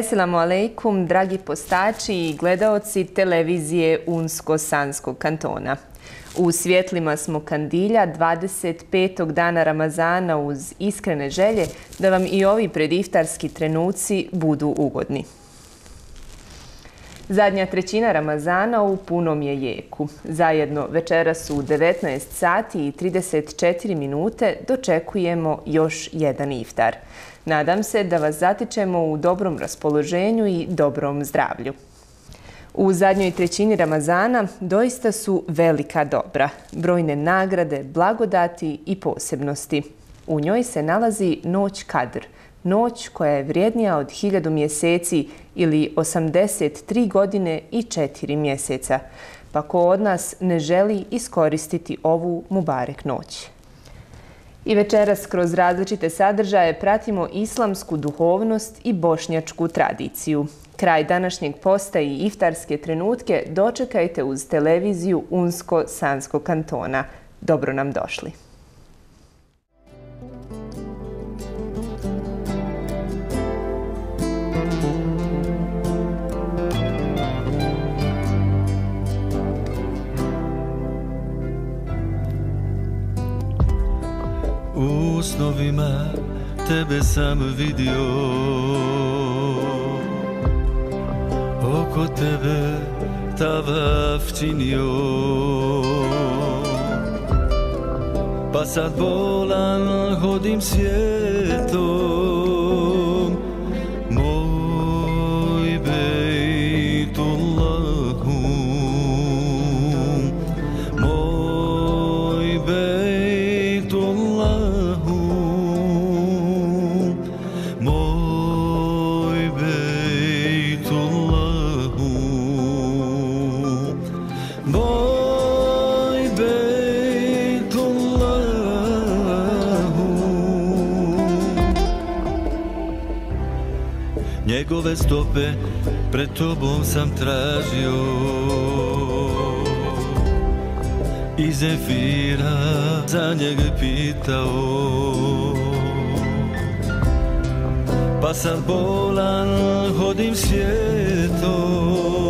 Eselamu alaikum, dragi postači i gledaoci televizije Unsko-Sanskog kantona. U svjetlima smo kandilja 25. dana Ramazana uz iskrene želje da vam i ovi prediftarski trenuci budu ugodni. Zadnja trećina Ramazana u punom je jeku. Zajedno večera su 19 sati i 34 minute dočekujemo još jedan iftar. Nadam se da vas zatičemo u dobrom raspoloženju i dobrom zdravlju. U zadnjoj trećini Ramazana doista su velika dobra, brojne nagrade, blagodati i posebnosti. U njoj se nalazi Noć Kadr, noć koja je vrijednija od hiljadu mjeseci ili 83 godine i 4 mjeseca. Pa ko od nas ne želi iskoristiti ovu Mubarek noć? I večeras kroz različite sadržaje pratimo islamsku duhovnost i bošnjačku tradiciju. Kraj današnjeg posta i iftarske trenutke dočekajte uz televiziju Unsko-Sanskog kantona. Dobro nam došli. U snovima tebe sam vidio Oko tebe tavaf činio Pa sad bolan hodim svijetom tvoje stope pred tobom sam tražio. I zefira za njega pitao. Pa sam bolan hodim svijetom.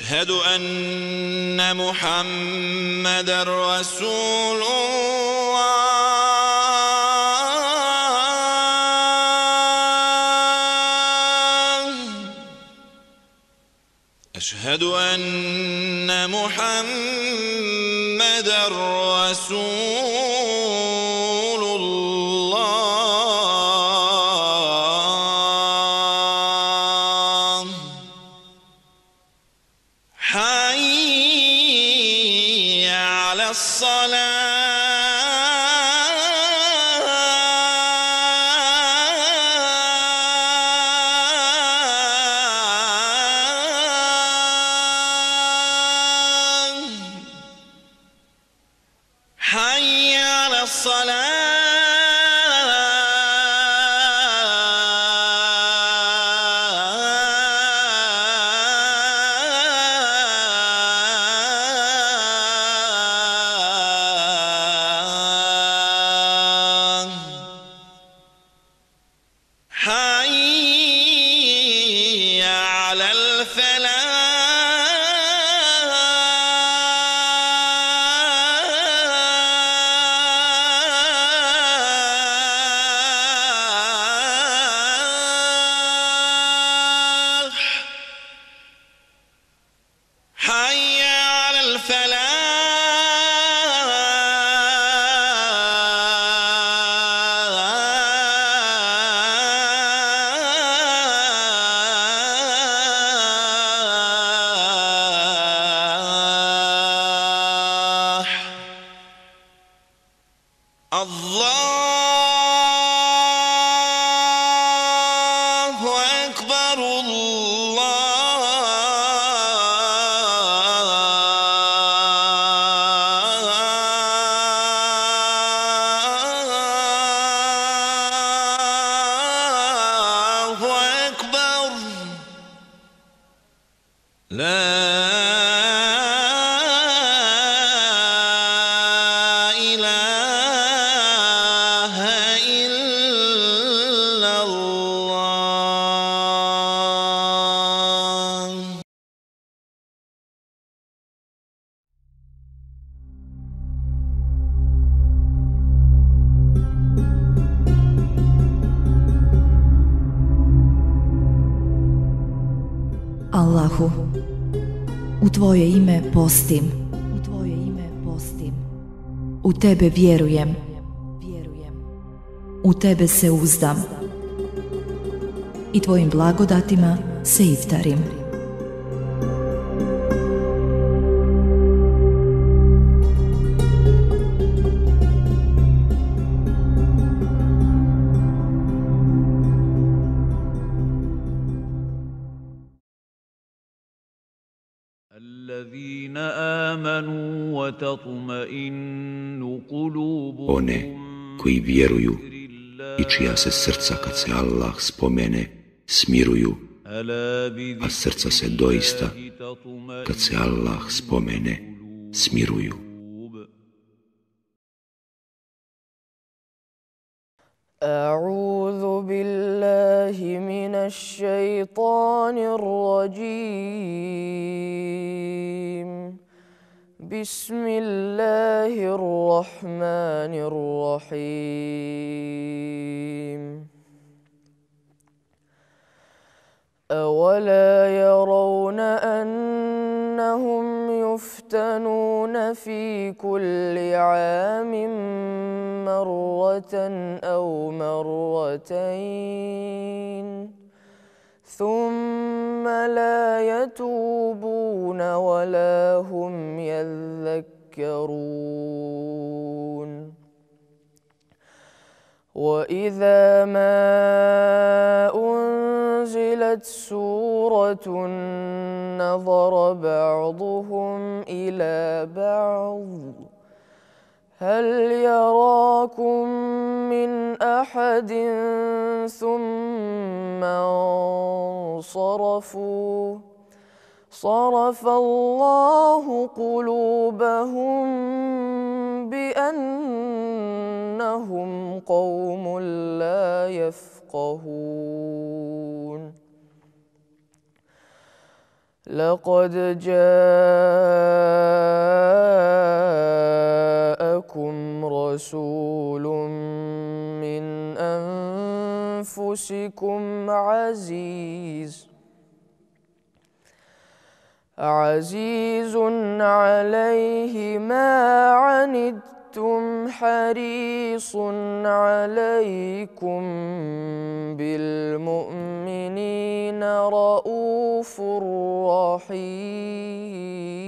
أشهد أن محمد Tvoje ime postim. U Tvoje ime postim. U Tebe vjerujem. Vjerujem. U Tebe se uzdam. I Tvojim blagodatima se iftarim. one koji vjeruju i čija se srca kad se Allah spomene smiruju, ألا a srca se بذكر doista الله تطمئن kad se Allah spomene smiruju. القلوب أعوذ بالله من الشيطان الرجيم بسم الله الرحمن الرحيم. أولا يرون أنهم يفتنون في كل عام مرة أو مرتين. ثم لا يتوبون ولا هم يذكرون. وإذا ما أنزلت سورة نظر بعضهم إلى بعض. هل يراكم من أحد ثم انصرفوا؟ صرف الله قلوبهم بأنهم قوم لا يفقهون. لقد جاءكم رسول من أنفسكم عزيز. عزيز عليه ما عنتم حريص عليكم بالمؤمنين رؤوف رحيم.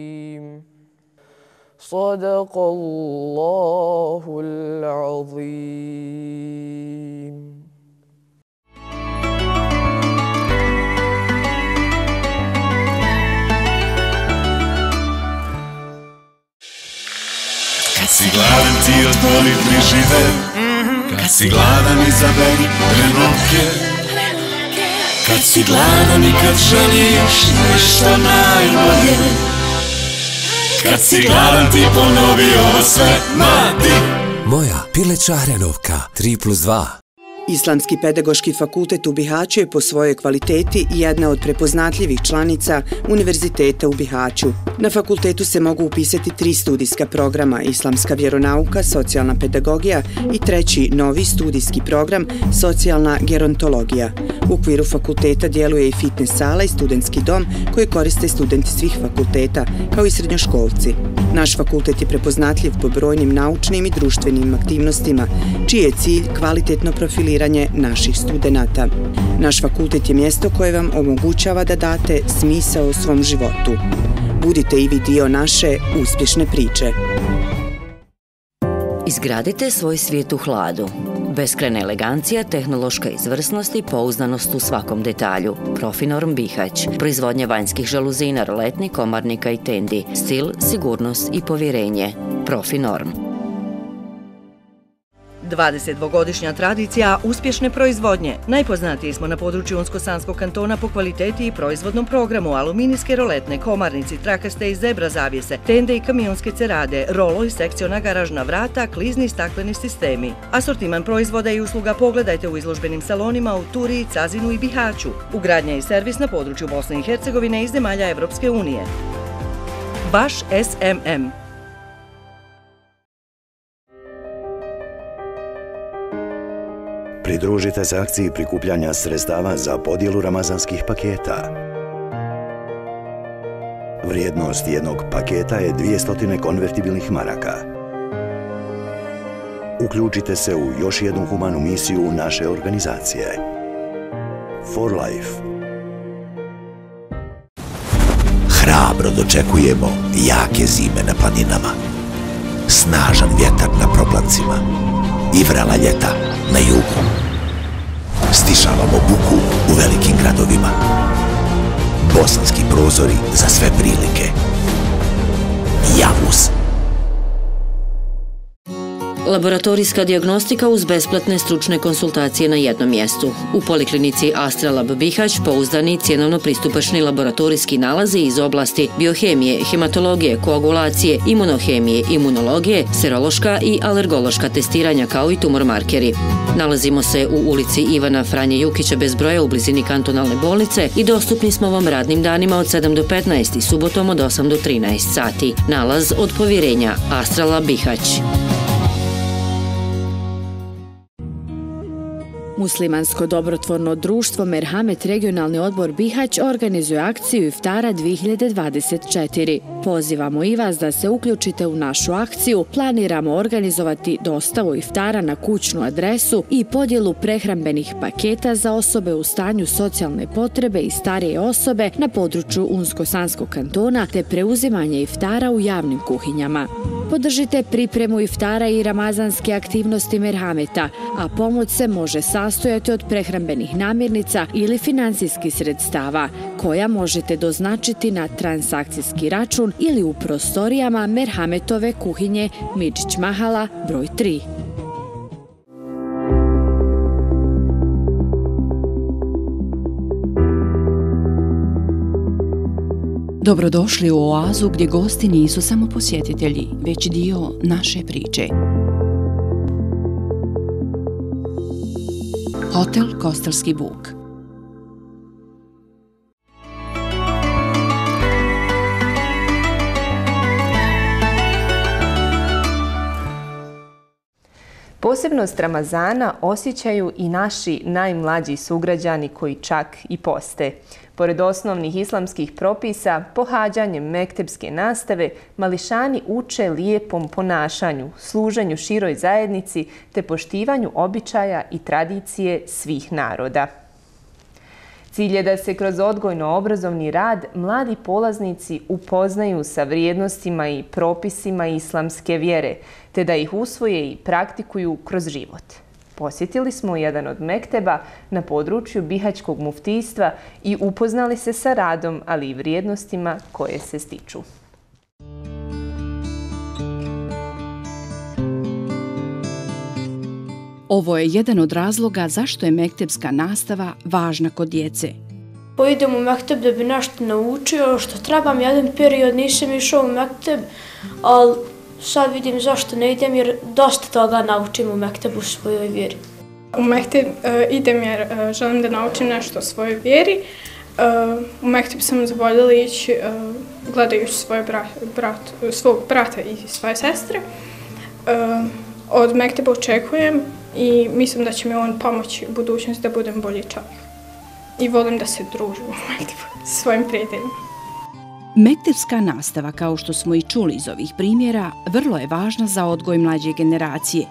صدق الله العظيم Kad si gladan ti otvori frižider Kad si gladan izaberi Renaultke Kad si gladan i kad želiš nešto najbolje Kad si gladan ti ponovi ovo sve Mati Moja pileća hrenovka 3 plus 2. Islamski pedagoški fakultet u Bihaću je po svojoj kvaliteti jedna od prepoznatljivih članica Univerziteta u Bihaću. Na fakultetu se mogu upisati tri studijska programa Islamska vjeronauka, socijalna pedagogija i treći novi studijski program Socijalna gerontologija. U okviru fakulteta djeluje i fitness sala i studentski dom koje koriste studenti svih fakulteta, kao i srednjoškolci. Naš fakultet je prepoznatljiv po brojnim naučnim i društvenim aktivnostima, čiji je cilj kvalitetno profiliranje naših studenta. Naš fakultet je mjesto koje vam omogućava da date smisao svom životu. Budite i vi dio naše uspješne priče. Izgradite svoj svijet u hladu. Beskrena elegancija, tehnološka izvrsnost i pouzdanost u svakom detalju. Profinorm Bihać. Proizvodnja vanjskih žaluzina, roletni, komarnika i tendi. Stil, sigurnost i povjerenje. Profinorm. 22-godišnja tradicija uspješne proizvodnje. Najpoznatiji smo na području Unsko-Sanskog kantona po kvaliteti i proizvodnom programu aluminijske roletne, komarnici, trakaste i zebra zavijese, tende i kamionske cerade, rolo i sekciona garažna vrata, klizni i stakleni sistemi. Asortiman proizvoda i usluga pogledajte u izložbenim salonima u Turiji, Cazinu i Bihaću. Ugradnja i servis na području Bosne i Hercegovine i zemalja Evropske unije. Baš SMM. Pridružite se akciji prikupljanja sredstava za podjelu ramazanskih paketa. Vrijednost jednog paketa je 200 konvertibilnih maraka. Uključite se u još jednu humanu misiju naše organizacije. For Life. Hrabro dočekujemo jake zime na planinama. Snažan vjetar na problancima i vrela ljeta na jugu. Stišavamo buku u velikim gradovima. Bosanski prozori za sve prilike. Javus. Laboratorijska diagnostika uz besplatne stručne konsultacije na jednom mjestu. U poliklinici Astralab Bihać pouzdani cjenovno pristupačni laboratorijski nalazi iz oblasti biohemije, hematologije, koagulacije, imunohemije, imunologije, serološka i alergološka testiranja kao i tumor markeri. Nalazimo se u ulici Ivana Franje Jukića bez broja u blizini kantonalne bolnice i dostupni smo vam radnim danima od 7 do 15 i subotom od 8 do 13 sati. Nalaz od povjerenja Astrala Bihać. Muslimansko dobrotvorno društvo Merhamet regionalni odbor Bihać organizuje akciju Iftara 2024. Pozivamo i vas da se uključite u našu akciju. Planiramo organizovati dostavu Iftara na kućnu adresu i podjelu prehrambenih paketa za osobe u stanju socijalne potrebe i starije osobe na području Unsko-Sanskog kantona te preuzimanje Iftara u javnim kuhinjama. Podržite pripremu Iftara i ramazanske aktivnosti Merhameta, a pomoć se može sastojati od prehrambenih namirnica ili financijskih sredstava, koja možete doznačiti na transakcijski račun ili u prostorijama Merhametove kuhinje Midžić Mahala broj 3. Dobrodošli u oazu gdje gosti nisu samo posjetitelji, već dio naše priče. Hotel Kostelski Buk. Posebnost Ramazana osjećaju i naši najmlađi sugrađani koji čak i poste. Pored osnovnih islamskih propisa, pohađanjem mektebske nastave, mališani uče lijepom ponašanju, služenju široj zajednici te poštivanju običaja i tradicije svih naroda. Cilj je da se kroz odgojno-obrazovni rad mladi polaznici upoznaju sa vrijednostima i propisima islamske vjere, te da ih usvoje i praktikuju kroz život. Posjetili smo jedan od mekteba na području Bihaćkog muftijstva i upoznali se sa radom, ali i vrijednostima koje se stiču. Ovo je jedan od razloga zašto je mektebska nastava važna kod djece. Pojdem u mekteb da bi nešto naučio što trebam. Jedan period nisam išao u mekteb, ali sad vidim zašto ne idem jer dosta toga naučim u mektebu u svojoj vjeri. U mekteb uh, idem jer uh, želim da naučim nešto o svojoj vjeri. Uh, u mekteb sam zavoljela ići uh, gledajući svoj bra, brat, svog brata i svoje sestre. Uh, od mekteba očekujem i mislim da će mi on pomoći u budućnosti da budem bolji čovjek. I volim da se družim u mektebu svojim prijateljima. Mektevska nastava, kao što smo i čuli iz ovih primjera, vrlo je važna za odgoj mlađe generacije.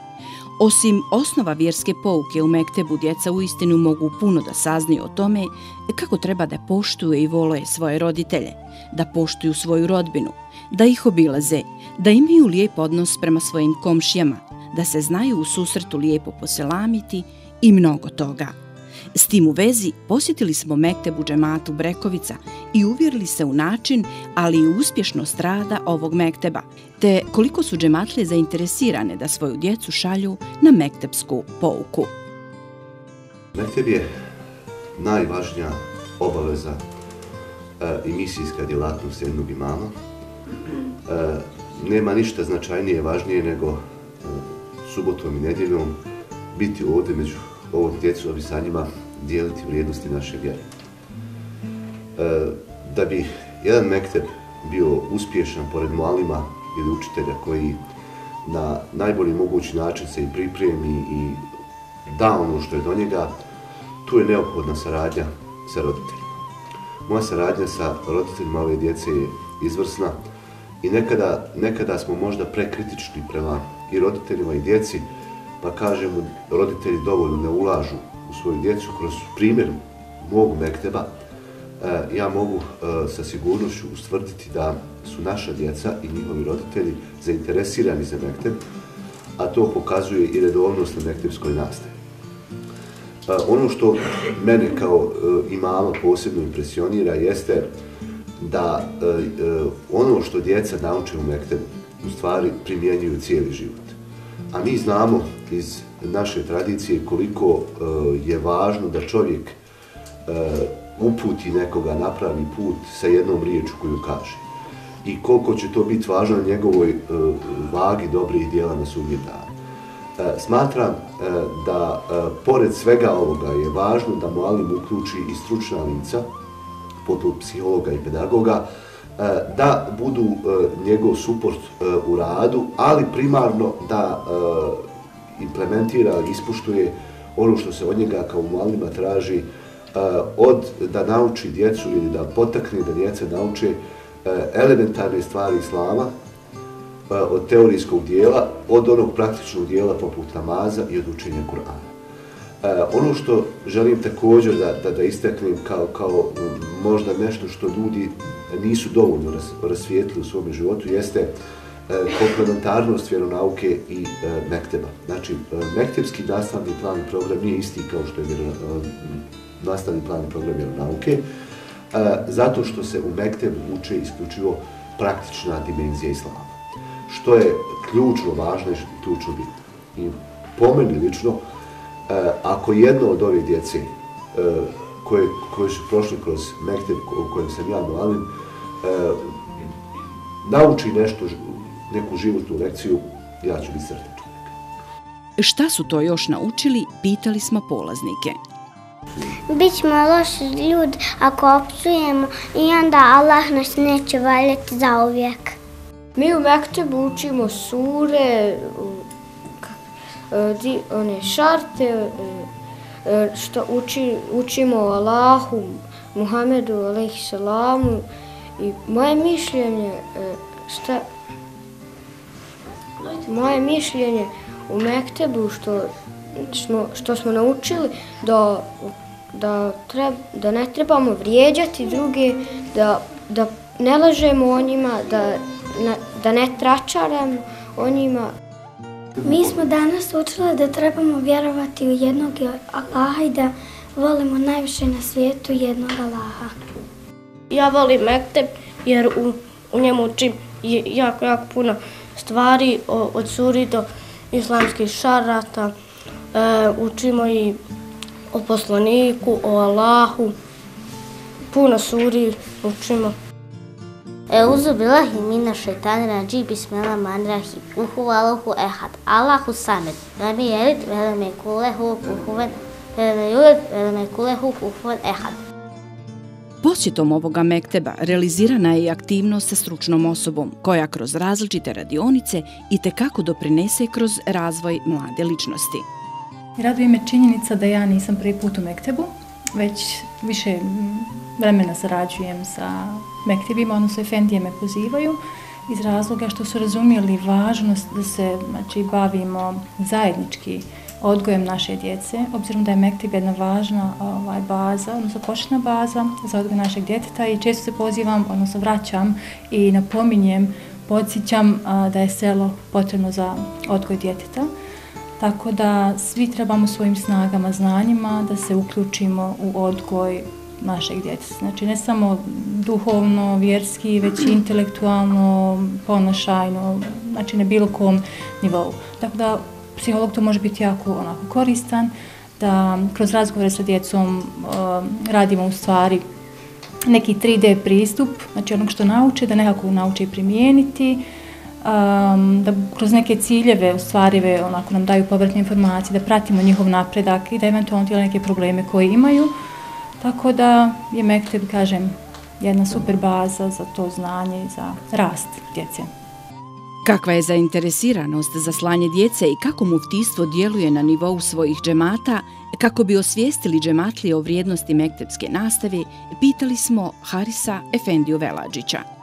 Osim osnova vjerske pouke u Mektebu, djeca u istinu mogu puno da saznaju o tome kako treba da poštuje i voloje svoje roditelje, da poštuju svoju rodbinu, da ih obilaze, da imaju lijep odnos prema svojim komšijama, da se znaju u susretu lijepo poselamiti i mnogo toga. S tim u vezi posjetili smo Mektebu džematu Brekovica i uvjerili se u način, ali i uspješnost rada ovog Mekteba, te koliko su džematlije zainteresirane da svoju djecu šalju na Mektebsku pouku. Mekteb je najvažnija obaveza e, i misijska djelatnost jednog imama. E, nema ništa značajnije važnije nego e, subotom i nedjeljom biti ovdje među ovog djecu, da bi sa njima dijeliti vrijednosti naše vjere. E, da bi jedan mekteb bio uspješan pored malima ili učitelja koji na najbolji mogući način se i pripremi i da ono što je do njega, tu je neophodna saradnja sa roditeljima. Moja saradnja sa roditeljima ove djece je izvrsna i nekada, nekada smo možda prekritični prema i roditeljima i djeci, pa kažemo roditelji dovoljno ne ulažu u svoju djecu kroz primjer mog mekteba, e, ja mogu e, sa sigurnošću ustvrditi da su naša djeca i njihovi roditelji zainteresirani za mekteb, a to pokazuje i redovnost na mektebskoj nastavi. E, ono što mene kao imama posebno impresionira jeste da ono što djeca nauče u mektebu u stvari primjenjuju cijeli život. A mi znamo iz naše tradicije koliko e, je važno da čovjek e, uputi nekoga, napravi put sa jednom riječu koju kaže. I koliko će to biti važno na njegovoj e, vagi dobrih dijela na sudnje dana. Smatram da pored svega ovoga je važno da mu Alim uključi i stručna lica, poput psihologa i pedagoga, da budu njegov suport u radu, ali primarno da implementira, ispuštuje ono što se od njega kao malima traži e, od da nauči djecu ili da potakne da djeca nauče e, elementarne stvari islama e, od teorijskog dijela, od onog praktičnog dijela poput namaza i od učenja Kur'ana. Ono što želim također da, da, da istaknem kao, kao možda nešto što ljudi nisu dovoljno raz, rasvijetili u svom životu jeste E, komplementarnost vjeronauke i e, mekteba. Znači, e, mektebski nastavni plan i program nije isti kao što je vjero, e, nastavni plan i program vjeronauke, e, zato što se u mektebu uče isključivo praktična dimenzija islama. Što je ključno važno i ključno bitno. I po meni lično, ako jedno od ove djece koje, koje su prošli kroz mekteb u kojem sam ja mladim, e, nauči nešto, neku životnu lekciju, ja ću biti sretan čovjek. Šta su to još naučili, pitali smo polaznike. Bićemo loši ljudi ako opsujemo i onda Allah nas neće valjati za uvijek. Mi u Mektebu učimo sure, di, one šarte, što uči, učimo o Allahu, Muhammedu, alaihi salamu. I moje mišljenje, šta, moje mišljenje u Mektebu što smo, što smo naučili da, da, treb, da ne trebamo vrijeđati druge, da, da ne lažemo o njima, da, na, da ne tračaramo o njima. Mi smo danas učili da trebamo vjerovati u jednog Allaha i da volimo najviše na svijetu jednog Allaha. Ja volim Mekteb jer u, u njemu učim jako, jako puno stvari od suri do islamskih šarata. E, učimo i o poslaniku, o Allahu. Puno suri učimo. Euzu billahi mina šeitani rađi, bismela man rahim. Uhu alahu ehad, Allahu samed. Nami jelit, veleme kulehu, kuhuven, veleme julet, veleme kulehu, kuhuven ehad. Posjetom ovoga mekteba realizirana je i aktivnost sa stručnom osobom, koja kroz različite radionice i tekako doprinese kroz razvoj mlade ličnosti. Raduje me činjenica da ja nisam prvi put u Mektebu, već više vremena sarađujem sa Mektebima, odnosno Efendije me pozivaju, iz razloga što su razumijeli važnost da se znači, bavimo zajednički odgojem naše djece, obzirom da je Mektib jedna važna ovaj, baza, odnosno početna baza za odgoj našeg djeteta i često se pozivam, odnosno vraćam i napominjem, podsjećam a, da je selo potrebno za odgoj djeteta. Tako da svi trebamo svojim snagama, znanjima da se uključimo u odgoj našeg djeteta. Znači ne samo duhovno, vjerski, već i intelektualno, ponašajno, znači na bilo kom nivou. Tako da psiholog to može biti jako onako koristan, da kroz razgovore sa djecom uh, radimo u stvari neki 3D pristup, znači onog što nauče, da nekako nauče i primijeniti, um, da kroz neke ciljeve ostvarive onako nam daju povratne informacije, da pratimo njihov napredak i da eventualno tijela neke probleme koje imaju. Tako da je Mekteb, kažem, jedna super baza za to znanje i za rast djece. Kakva je zainteresiranost za slanje djece i kako muftistvo djeluje na nivou svojih džemata, kako bi osvijestili džematlije o vrijednosti mektepske nastave, pitali smo Harisa Efendiju Velađića.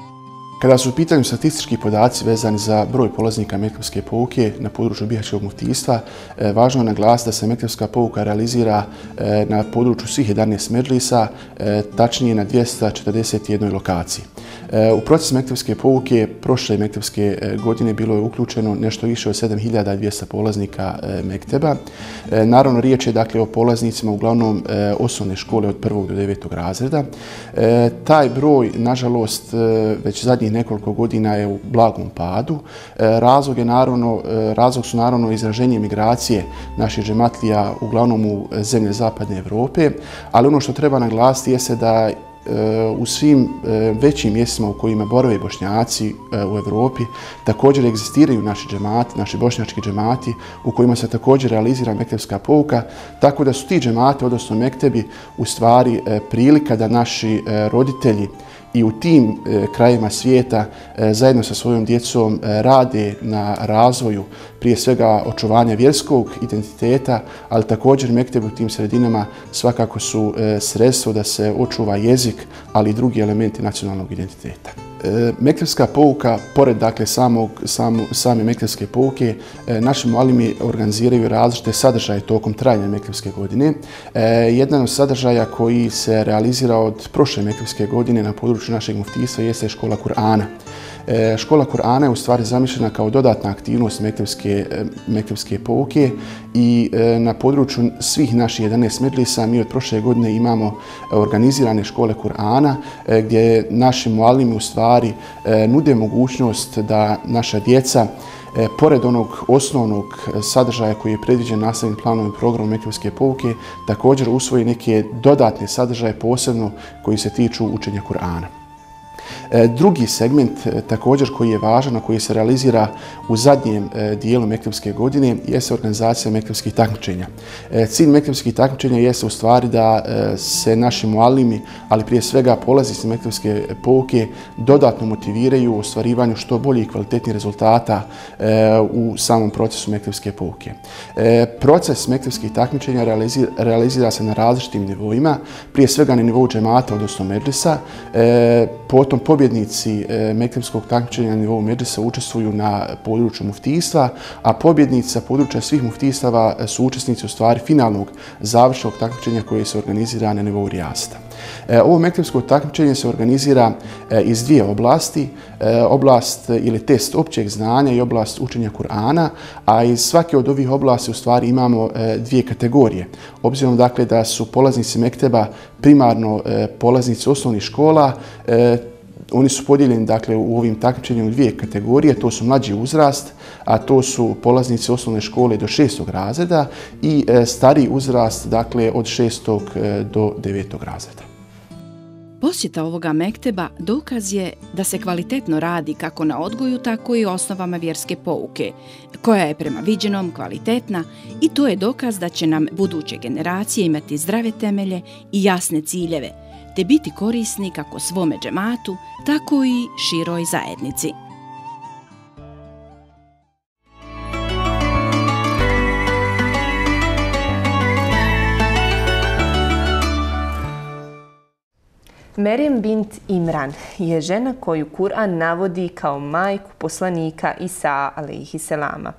Kada su u pitanju statistički podaci vezani za broj polaznika Mektepske pouke na području Bihačkog muftistva, e, važno je naglasiti da se Mektepska pouka realizira e, na području svih 11 medlisa, e, tačnije na 241 lokaciji. Eh, u proces mektevske pouke prošle mektevske eh, godine bilo je uključeno nešto više od 7200 polaznika eh, Mekteba. Naravno, riječ je dakle o polaznicima uglavnom osnovne škole od prvog do devetog razreda. Taj broj, nažalost, već zadnjih nekoliko godina je u blagom padu. Razlog, je naravno, razlog su naravno izraženje migracije naših džematlija uglavnom u zemlje Zapadne Evrope, ali ono što treba naglasiti jeste da u svim e, većim mjestima u kojima borave bošnjaci e, u Evropi također egzistiraju naši džemati, naši bošnjački džemati u kojima se također realizira mektebska pouka, tako da su ti džemati, odnosno mektebi, u stvari e, prilika da naši roditelji i u tim e, krajima svijeta e, zajedno sa svojom djecom e, rade na razvoju prije svega očuvanja vjerskog identiteta, ali također mekteb u tim sredinama svakako su e, sredstvo da se očuva jezik, ali i drugi elementi nacionalnog identiteta. E, mektevska pouka, pored dakle samog, sam, same mektevske pouke, e, naši mualimi organiziraju različite sadržaje tokom trajanja mektevske godine. E, jedan od sadržaja koji se realizira od prošle mektevske godine na području našeg muftisa jeste škola Kur'ana. E, škola Kur'ana je u stvari zamišljena kao dodatna aktivnost mektevske, e, mektevske pouke i e, na području svih naših 11 medlisa mi od prošle godine imamo e, organizirane škole Kur'ana gdje našim mualimi u stvari nude mogućnost da naša djeca pored onog osnovnog sadržaja koji je predviđen nastavnim planom i programom Mektevske pouke, također usvoji neke dodatne sadržaje posebno koji se tiču učenja Kur'ana. E, drugi segment e, također koji je važan, a koji se realizira u zadnjem e, dijelu mektebske godine, jeste organizacija mektebskih takmičenja. Cilj mektebskih takmičenja jeste u stvari da se naši mualimi, ali prije svega polazici mektebske pouke, dodatno motiviraju u ostvarivanju što boljih i kvalitetnijih rezultata u samom procesu mektebske pouke. Proces mektebskih takmičenja realizira se na različitim nivoima, prije svega na nivou džemata, odnosno medrisa. potom potom pobjednici e, mektemskog takmičenja na nivou medrisa učestvuju na području muftijstva, a pobjednici sa područja svih muftijstava su učesnici u stvari finalnog završnog takmičenja koje se organizira na nivou rijasta. E, ovo mektemsko takmičenje se organizira e, iz dvije oblasti, oblast ili test općeg znanja i oblast učenja Kur'ana, a iz svake od ovih oblasti u stvari imamo dvije kategorije. Obzirom dakle da su polaznici mekteba primarno polaznici osnovnih škola, Oni su podijeljeni dakle, u ovim takmičenjima u dvije kategorije. To su mlađi uzrast, a to su polaznici osnovne škole do šestog razreda i e, stari uzrast dakle, od šestog e, do devetog razreda. Posjeta ovoga mekteba dokaz je da se kvalitetno radi kako na odgoju, tako i osnovama vjerske pouke, koja je prema viđenom kvalitetna i to je dokaz da će nam buduće generacije imati zdrave temelje i jasne ciljeve, te biti korisni kako svome džematu, tako i široj zajednici. Merjem bint Imran je žena koju Kur'an navodi kao majku poslanika Isa alaihisselama.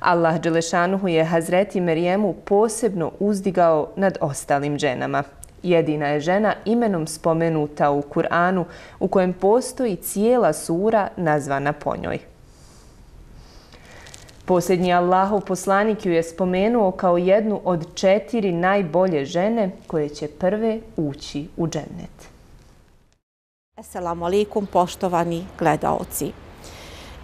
Allah Đelešanuhu je Hazreti Merjemu posebno uzdigao nad ostalim ženama. Jedina je žena imenom spomenuta u Kur'anu u kojem postoji cijela sura nazvana po njoj. Posljednji Allahov poslanik ju je spomenuo kao jednu od četiri najbolje žene koje će prve ući u džennet. Assalamu alaikum, poštovani gledaoci.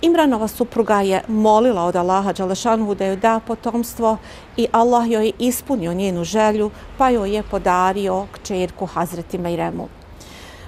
Imranova supruga je molila od Allaha Đalešanu da joj da potomstvo i Allah joj je ispunio njenu želju pa joj je podario kćerku Hazreti Mejremu.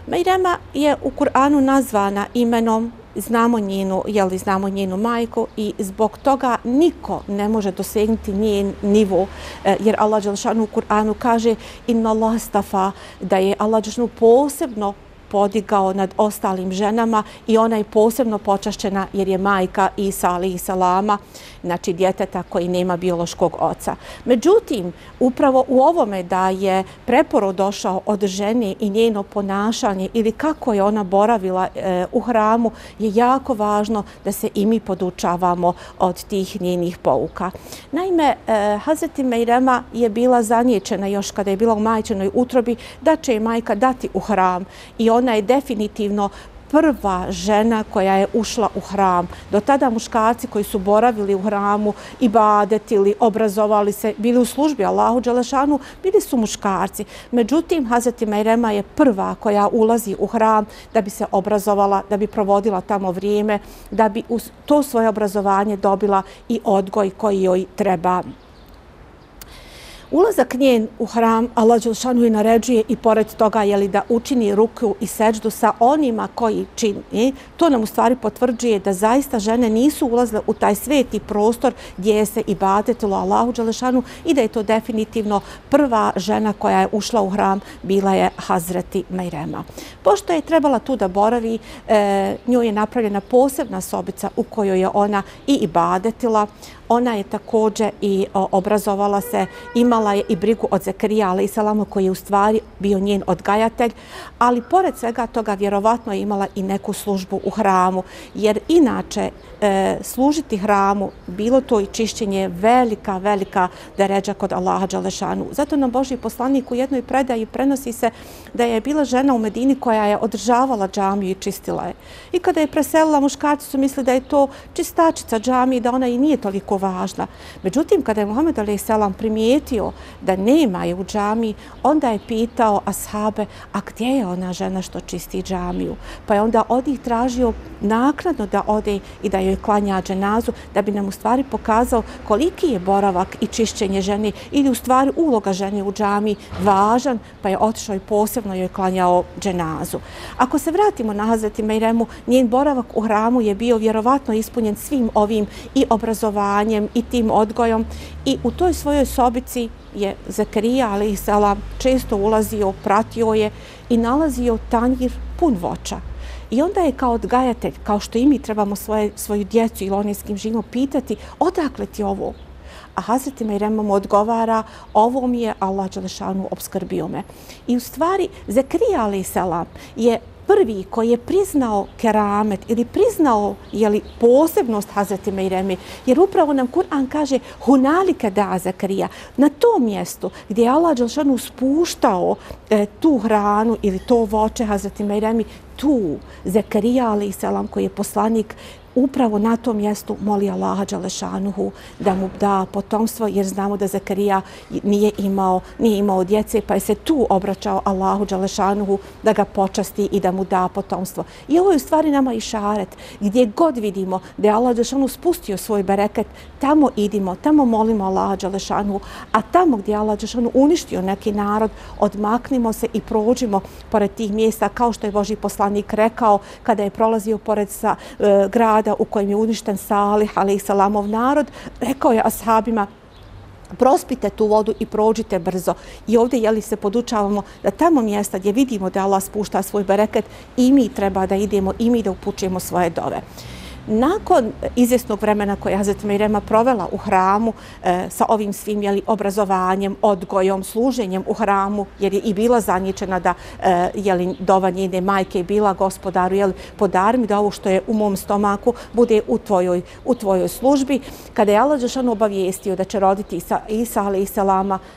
Mejrema je u Kur'anu nazvana imenom znamo njenu, jeli znamo njenu majku i zbog toga niko ne može dosegnuti njen nivo, e, jer Allah Đelšanu u Kur'anu kaže inna Allah stafa da je Allah Đelšanu posebno podigao nad ostalim ženama i ona je posebno počašćena jer je majka Isa ali i salama, znači djeteta koji nema biološkog oca. Međutim, upravo u ovome da je preporo došao od žene i njeno ponašanje ili kako je ona boravila e, u hramu je jako važno da se i mi podučavamo od tih njenih pouka. Naime, e, Hazreti Mejrema je bila zanječena još kada je bila u majčinoj utrobi da će je majka dati u hram i ona je definitivno prva žena koja je ušla u hram. Do tada muškarci koji su boravili u hramu i badetili, obrazovali se, bili u službi Allahu Đelešanu, bili su muškarci. Međutim, Hazreti Mejrema je prva koja ulazi u hram da bi se obrazovala, da bi provodila tamo vrijeme, da bi to svoje obrazovanje dobila i odgoj koji joj treba Ulazak njen u hram Allah Đelšanu je naređuje i pored toga je li da učini ruku i seđdu sa onima koji čini. To nam u stvari potvrđuje da zaista žene nisu ulazile u taj sveti prostor gdje je se i badetilo Allahu Đelšanu i da je to definitivno prva žena koja je ušla u hram bila je Hazreti Majrema. Pošto je trebala tu da boravi, e, njoj je napravljena posebna sobica u kojoj je ona i ibadetila, Ona je također i obrazovala se, imala je i brigu od Zakarija, i Salama koji je u stvari bio njen odgajatelj, ali pored svega toga vjerovatno je imala i neku službu u hramu, jer inače e, služiti hramu, bilo to i čišćenje, velika, velika deređa kod Allaha Đalešanu. Zato nam Boži poslanik u jednoj predaji prenosi se da je bila žena u Medini koja je održavala džamiju i čistila je. I kada je preselila, muškarci su mislili da je to čistačica džamije, da ona i nije toliko važna. Međutim, kada je Muhammed A.S. primijetio da nema je u džamiji, onda je pitao ashabe, a gdje je ona žena što čisti džamiju? Pa je onda od njih tražio naknadno da ode i da E, klanja dženazu, da bi nam u stvari pokazao koliki je boravak i čišćenje žene ili u stvari uloga žene u džami važan, pa je otišao i posebno joj klanjao dženazu. Ako se vratimo na Hazreti Mejremu, njen boravak u hramu je bio vjerovatno ispunjen svim ovim i obrazovanjem i tim odgojom i u toj svojoj sobici je Zakarija, ali i Salam često ulazio, pratio je i nalazio tanjir pun voća. I onda je kao odgajatelj, kao što i mi trebamo svoje, svoju djecu ili oni s kim živimo pitati, odakle ti ovo? A Hazreti Mejremom odgovara, ovo mi je Allah Đelešanu obskrbio me. I u stvari, Zekrija ali je prvi koji je priznao keramet ili priznao jeli, posebnost Hazreti Mejremi, jer upravo nam Kur'an kaže hunalika da Zakarija, na tom mjestu gdje je Allah Đelšanu spuštao e, tu hranu ili to voće Hazreti Mejremi, tu Zakarija, ali i selam, koji je poslanik upravo na tom mjestu moli Allaha Đalešanuhu da mu da potomstvo, jer znamo da Zakarija nije imao, nije imao djece, pa je se tu obraćao Allahu Đalešanuhu da ga počasti i da mu da potomstvo. I ovo je u stvari nama i šaret. Gdje god vidimo da je Allah Đalešanuhu spustio svoj bereket, tamo idimo, tamo molimo Allaha Đalešanuhu, a tamo gdje je Allah Đalešanuhu uništio neki narod, odmaknimo se i prođimo pored tih mjesta, kao što je Boži poslanik rekao kada je prolazio pored sa, e, grada grada u kojem je uništen Salih, ali i Salamov narod, rekao je ashabima, prospite tu vodu i prođite brzo. I ovdje jeli se podučavamo da tamo mjesta gdje vidimo da Allah spušta svoj bereket i mi treba da idemo i mi da upućujemo svoje dove. Nakon izvjesnog vremena koje je Hazret Mirema provela u hramu e, sa ovim svim jeli, obrazovanjem, odgojom, služenjem u hramu, jer je i bila zanječena da e, jeli, dova njene majke je bila gospodaru, jeli, podar mi da ovo što je u mom stomaku bude u tvojoj, u tvojoj službi. Kada je Allah Žešan obavijestio da će roditi Isa, Isa ali i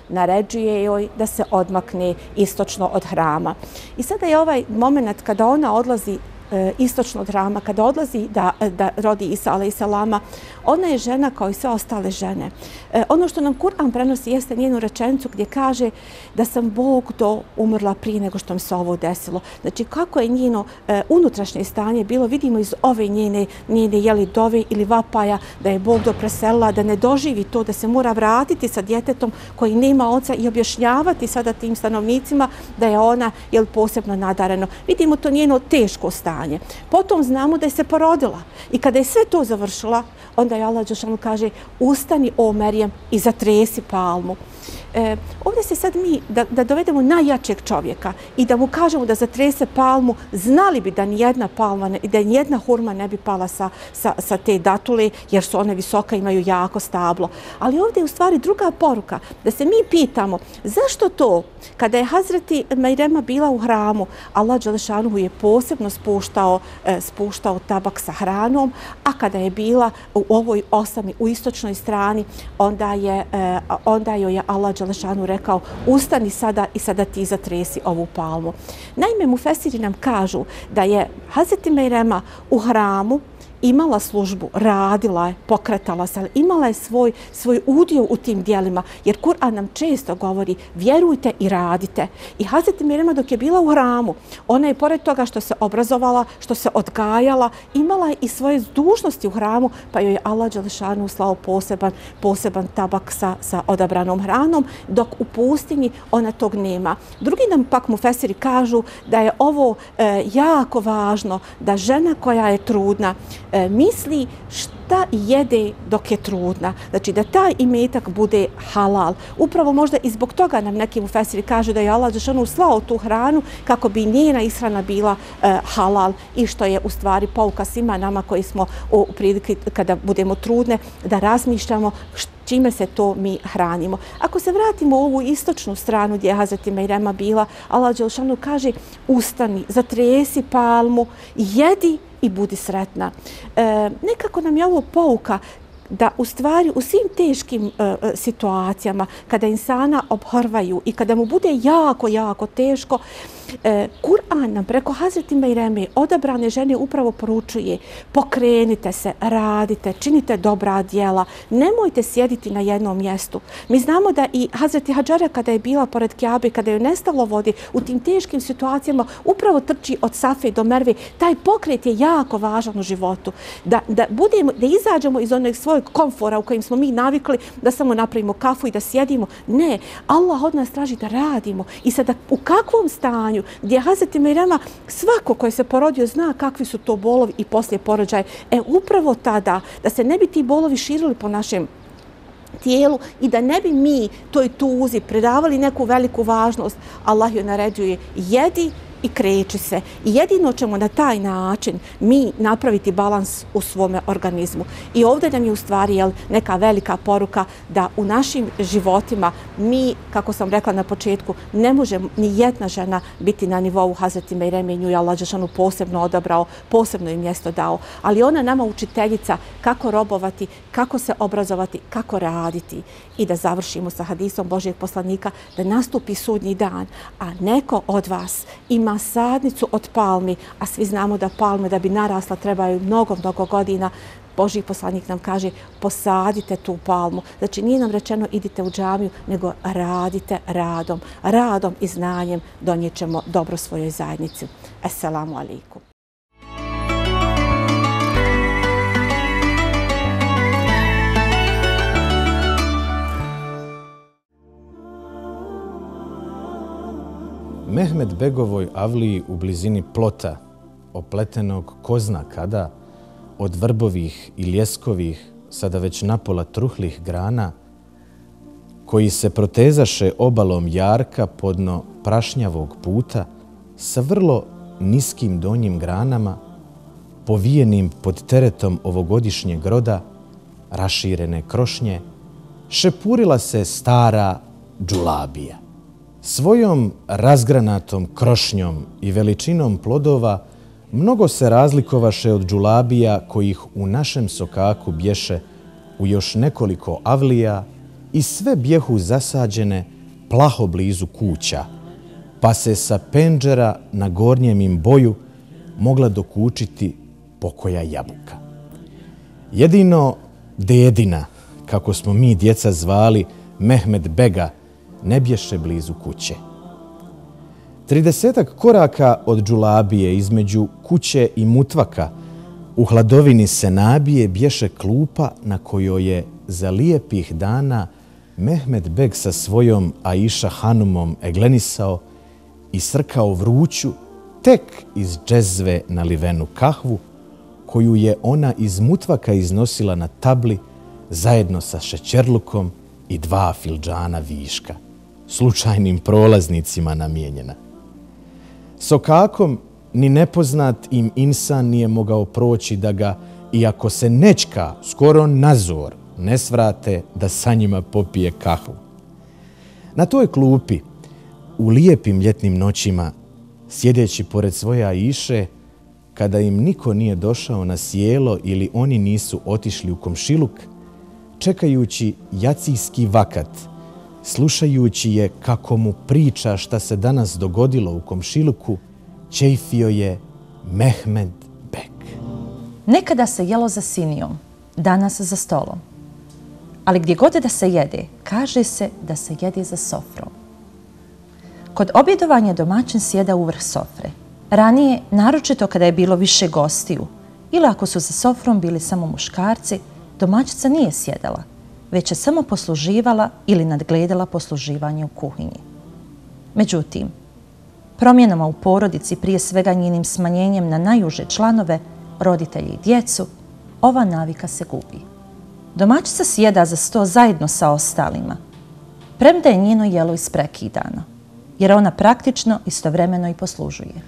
naređuje joj da se odmakne istočno od hrama. I sada je ovaj moment kada ona odlazi E, istočnog istočno drama, kada odlazi da, e, da rodi Isa alaih salama, ona je žena kao i sve ostale žene. E, ono što nam Kur'an prenosi jeste njenu rečenicu gdje kaže da sam Bog do umrla prije nego što mi se ovo desilo. Znači kako je njeno unutrašnje stanje bilo, vidimo iz ove njene, njene jeli dove ili vapaja da je Bog do preselila, da ne doživi to, da se mora vratiti sa djetetom koji nema oca i objašnjavati sada tim stanovnicima da je ona jel, posebno nadareno. Vidimo to njeno teško stanje stanje. Potom znamo da je se porodila i kada je sve to završila, onda je Allah Đešanu kaže ustani o Merijem i zatresi palmu. E, ovdje se sad mi, da, da dovedemo najjačeg čovjeka i da mu kažemo da zatrese palmu, znali bi da nijedna palma, ne, da nijedna hurma ne bi pala sa, sa, sa te datule, jer su one visoka, imaju jako stablo. Ali ovdje je u stvari druga poruka, da se mi pitamo zašto to, kada je Hazreti Majrema bila u hramu, Allah Đalešanuhu je posebno spuštao, e, spuštao tabak sa hranom, a kada je bila u ovoj osami, u istočnoj strani, onda je, e, onda joj je Allah Đalešanu rekao ustani sada i sada ti zatresi ovu palmu. Naime, mu Fesiri nam kažu da je Hazreti Mejrema u hramu imala službu, radila je, pokretala se, imala je svoj, svoj udio u tim dijelima, jer Kur'an nam često govori vjerujte i radite. I Hazreti Mirjama dok je bila u hramu, ona je pored toga što se obrazovala, što se odgajala, imala je i svoje dužnosti u hramu, pa joj je Allah Đelešanu slao poseban, poseban tabak sa, sa odabranom hranom, dok u pustinji ona tog nema. Drugi nam pak mu fesiri kažu da je ovo e, jako važno, da žena koja je trudna, E, misli šta jede dok je trudna. Znači da taj imetak bude halal. Upravo možda i zbog toga nam neki u fesiri kažu da je Allah Žešanu slao tu hranu kako bi njena ishrana bila e, halal i što je u stvari pouka svima nama koji smo u prilike kada budemo trudne da razmišljamo čime se to mi hranimo. Ako se vratimo u ovu istočnu stranu gdje je Hazreti Mejrema bila, Allah Đelšanu kaže ustani, zatresi palmu, jedi i budi sretna. E, nekako nam je ovo pouka da u stvari u svim teškim e, e situacijama kada insana obhrvaju i kada mu bude jako, jako teško, E, Kur'an nam preko Hazreti Mejreme odabrane žene upravo poručuje pokrenite se, radite, činite dobra djela, nemojte sjediti na jednom mjestu. Mi znamo da i Hazreti Hadžara kada je bila pored Kjabe, kada je nestalo vodi u tim teškim situacijama, upravo trči od Safe do Merve. Taj pokret je jako važan u životu. Da, da, budemo, da izađemo iz onog svojeg komfora u kojim smo mi navikli da samo napravimo kafu i da sjedimo. Ne, Allah od nas traži da radimo. I sada u kakvom stanju gdje Hazreti Mirjama svako koji se porodio zna kakvi su to bolovi i poslije porođaje. E upravo tada da se ne bi ti bolovi širili po našem tijelu i da ne bi mi toj tuzi predavali neku veliku važnost, Allah joj naređuje jedi i kreći se. I jedino ćemo na taj način mi napraviti balans u svome organizmu. I ovdje nam je u stvari jel, neka velika poruka da u našim životima mi, kako sam rekla na početku, ne može ni jedna žena biti na nivou Hazreti Mejreme i nju je Allah Žešanu posebno odabrao, posebno im mjesto dao. Ali ona nama učiteljica kako robovati, kako se obrazovati, kako raditi. I da završimo sa hadisom Božijeg poslanika da nastupi sudnji dan, a neko od vas ima sadnicu od palmi, a svi znamo da palme da bi narasla trebaju mnogo, mnogo godina, Boži poslanik nam kaže posadite tu palmu. Znači nije nam rečeno idite u džamiju, nego radite radom. Radom i znanjem donijećemo dobro svojoj zajednici. Assalamu alaikum. Mehmed Begovoj avliji u blizini plota, opletenog kozna kada, od vrbovih i ljeskovih, sada već napola truhlih grana, koji se protezaše obalom jarka podno prašnjavog puta sa vrlo niskim donjim granama, povijenim pod teretom ovogodišnjeg groda, raširene krošnje, šepurila se stara džulabija. Svojom razgranatom krošnjom i veličinom plodova mnogo se razlikovaše od džulabija kojih u našem sokaku bješe u još nekoliko avlija i sve bjehu zasađene plaho blizu kuća, pa se sa penđera na gornjem im boju mogla dokučiti pokoja jabuka. Jedino dedina, kako smo mi djeca zvali Mehmed Bega, ne bješe blizu kuće. Tridesetak koraka od džulabije između kuće i mutvaka u hladovini se nabije bješe klupa na kojoj je za lijepih dana Mehmed Beg sa svojom Aisha Hanumom eglenisao i srkao vruću tek iz džezve na livenu kahvu koju je ona iz mutvaka iznosila na tabli zajedno sa šećerlukom i dva filđana viška slučajnim prolaznicima namijenjena. Sokakom ni nepoznat im insan nije mogao proći da ga, iako se nečka skoro nazor, ne svrate da sa njima popije kahvu. Na toj klupi, u lijepim ljetnim noćima, sjedeći pored svoja iše, kada im niko nije došao na sjelo ili oni nisu otišli u komšiluk, čekajući jacijski vakat – slušajući je kako mu priča šta se danas dogodilo u komšiluku, čejfio je Mehmed Bek. Nekada se jelo za sinijom, danas za stolom. Ali gdje god da se jede, kaže se da se jede za sofrom. Kod objedovanja domaćin sjeda u vrh sofre. Ranije, naročito kada je bilo više gostiju, ili ako su za sofrom bili samo muškarci, domaćica nije sjedala – već je samo posluživala ili nadgledala posluživanje u kuhinji. Međutim, promjenama u porodici, prije svega njenim smanjenjem na najuže članove, roditelji i djecu, ova navika se gubi. Domaćica sjeda za sto zajedno sa ostalima, premda je njeno jelo isprekidano, jer ona praktično istovremeno i poslužuje.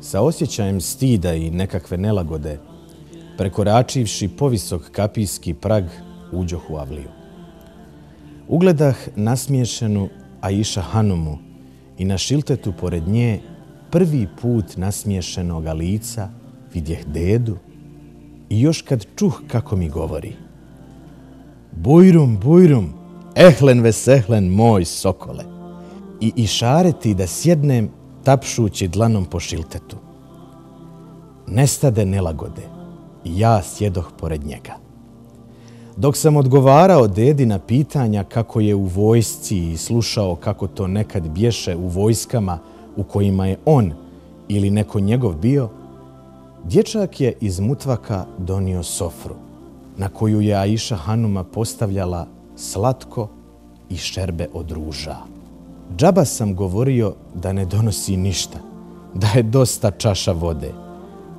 Sa osjećajem stida i nekakve nelagode, prekoračivši povisok kapijski prag, uđoh u Avliju. Ugledah nasmiješenu Aisha Hanumu i na šiltetu pored nje prvi put nasmiješenog lica vidjeh dedu i još kad čuh kako mi govori. Bujrum, bujrum, ehlen vesehlen moj sokole. I išareti da sjednem tapšući dlanom po šiltetu. Nestade nelagode i ja sjedoh pored njega. Dok sam odgovarao dedi na pitanja kako je u vojsci i slušao kako to nekad bješe u vojskama u kojima je on ili neko njegov bio, dječak je iz mutvaka donio sofru na koju je Aisha Hanuma postavljala slatko i šerbe od ruža. Džaba sam govorio da ne donosi ništa, da je dosta čaša vode.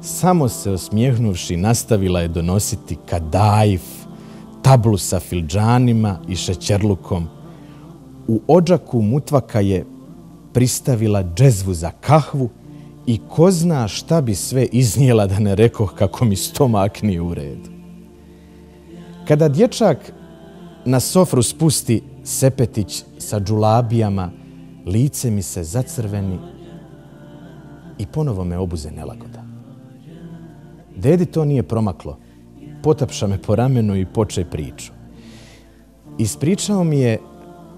Samo se osmijehnuvši nastavila je donositi kadajf, tablu sa filđanima i šećerlukom. U ođaku mutvaka je pristavila džezvu za kahvu i ko zna šta bi sve iznijela da ne rekoh kako mi stomak nije u redu. Kada dječak na sofru spusti sepetić sa džulabijama, lice mi se zacrveni i ponovo me obuze nelagoda. Dedi to nije promaklo. Potapša me po ramenu i poče priču. Ispričao mi je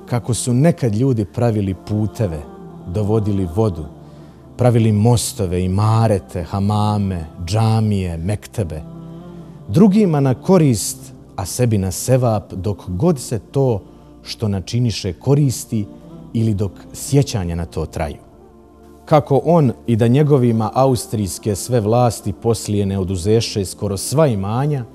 kako su nekad ljudi pravili puteve, dovodili vodu, pravili mostove i marete, hamame, džamije, mektebe. Drugima na korist, a sebi na sevap, dok god se to što načiniše koristi ili dok sjećanja na to traju. Kako on i da njegovima austrijske sve vlasti poslije ne oduzeše skoro sva imanja,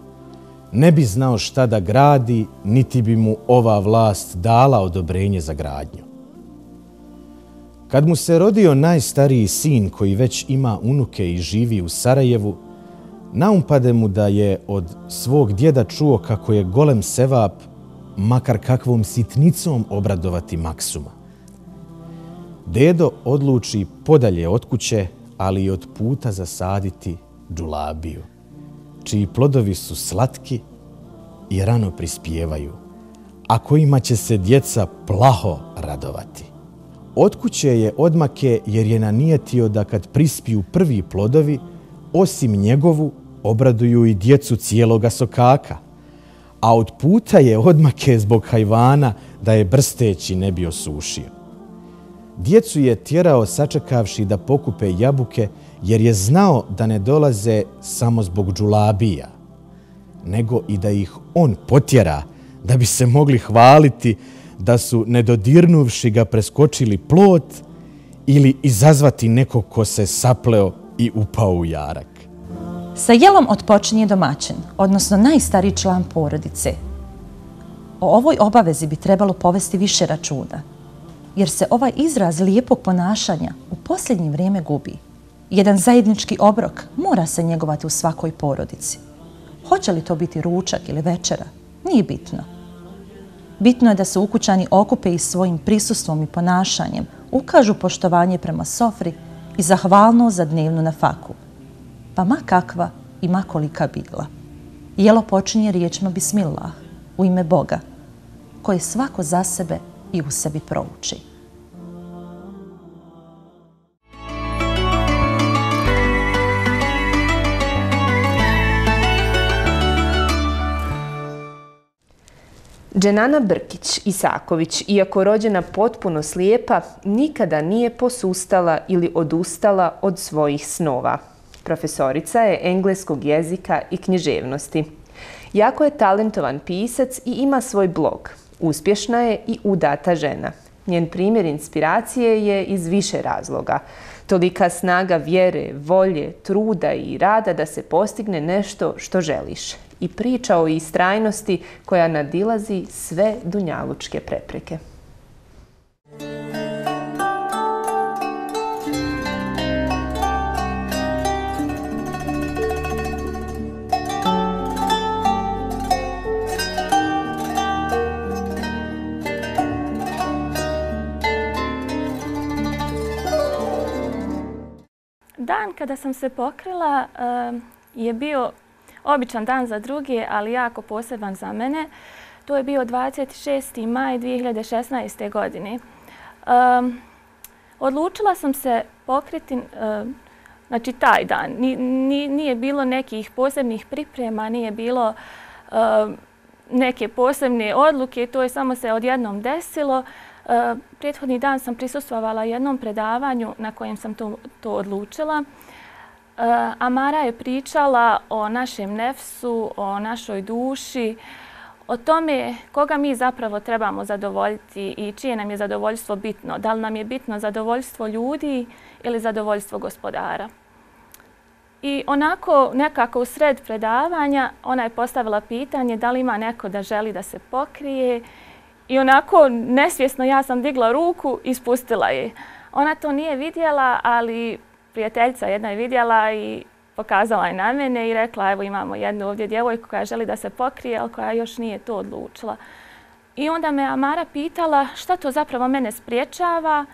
ne bi znao šta da gradi, niti bi mu ova vlast dala odobrenje za gradnju. Kad mu se rodio najstariji sin koji već ima unuke i živi u Sarajevu, naumpade mu da je od svog djeda čuo kako je golem sevap makar kakvom sitnicom obradovati maksuma. Dedo odluči podalje od kuće, ali i od puta zasaditi džulabiju, čiji plodovi su slatki i rano prispijevaju, a kojima će se djeca plaho radovati. Od kuće je odmake jer je nanijetio da kad prispiju prvi plodovi, osim njegovu, obraduju i djecu cijeloga sokaka – a od puta je odmake zbog hajvana da je brsteći ne bi osušio. Djecu je tjerao sačekavši da pokupe jabuke jer je znao da ne dolaze samo zbog džulabija, nego i da ih on potjera da bi se mogli hvaliti da su nedodirnuvši ga preskočili plot ili izazvati nekog ko se sapleo i upao u jarak. Sa jelom odpočinje domaćin, odnosno najstariji član porodice. O ovoj obavezi bi trebalo povesti više računa, jer se ovaj izraz lijepog ponašanja u posljednje vrijeme gubi. Jedan zajednički obrok mora se njegovati u svakoj porodici. Hoće li to biti ručak ili večera? Nije bitno. Bitno je da se ukućani okupe i svojim prisustvom i ponašanjem ukažu poštovanje prema sofri i zahvalno za dnevnu na faku pa ma kakva i ma kolika bila. Jelo počinje riječima Bismillah, u ime Boga, koje svako za sebe i u sebi prouči. Dženana Brkić-Isaković, iako rođena potpuno slijepa, nikada nije posustala ili odustala od svojih snova. Profesorica je engleskog jezika i književnosti. Jako je talentovan pisac i ima svoj blog. Uspješna je i udata žena. Njen primjer inspiracije je iz više razloga. Tolika snaga vjere, volje, truda i rada da se postigne nešto što želiš. I priča o istrajnosti koja nadilazi sve dunjalučke prepreke. Dan kada sam se pokrila eh, je bio običan dan za druge, ali jako poseban za mene. To je bio 26. maj 2016. godine. Odlučila sam se pokriti znači, taj dan. Nije bilo nekih posebnih priprema, nije bilo neke posebne odluke. To je samo se odjednom desilo. Prethodni dan sam prisustvovala jednom predavanju na kojem sam to, to odlučila. Eh, Amara je pričala o našem nefsu, o našoj duši, o tome koga mi zapravo trebamo zadovoljiti i čije nam je zadovoljstvo bitno. Da li nam je bitno zadovoljstvo ljudi ili zadovoljstvo gospodara. I onako nekako u sred predavanja ona je postavila pitanje da li ima neko da želi da se pokrije i onako nesvjesno ja sam digla ruku i spustila je. Ona to nije vidjela, ali prijateljica jedna je vidjela i pokazala je na mene i rekla evo imamo jednu ovdje djevojku koja želi da se pokrije, ali koja još nije to odlučila. I onda me Amara pitala šta to zapravo mene spriječava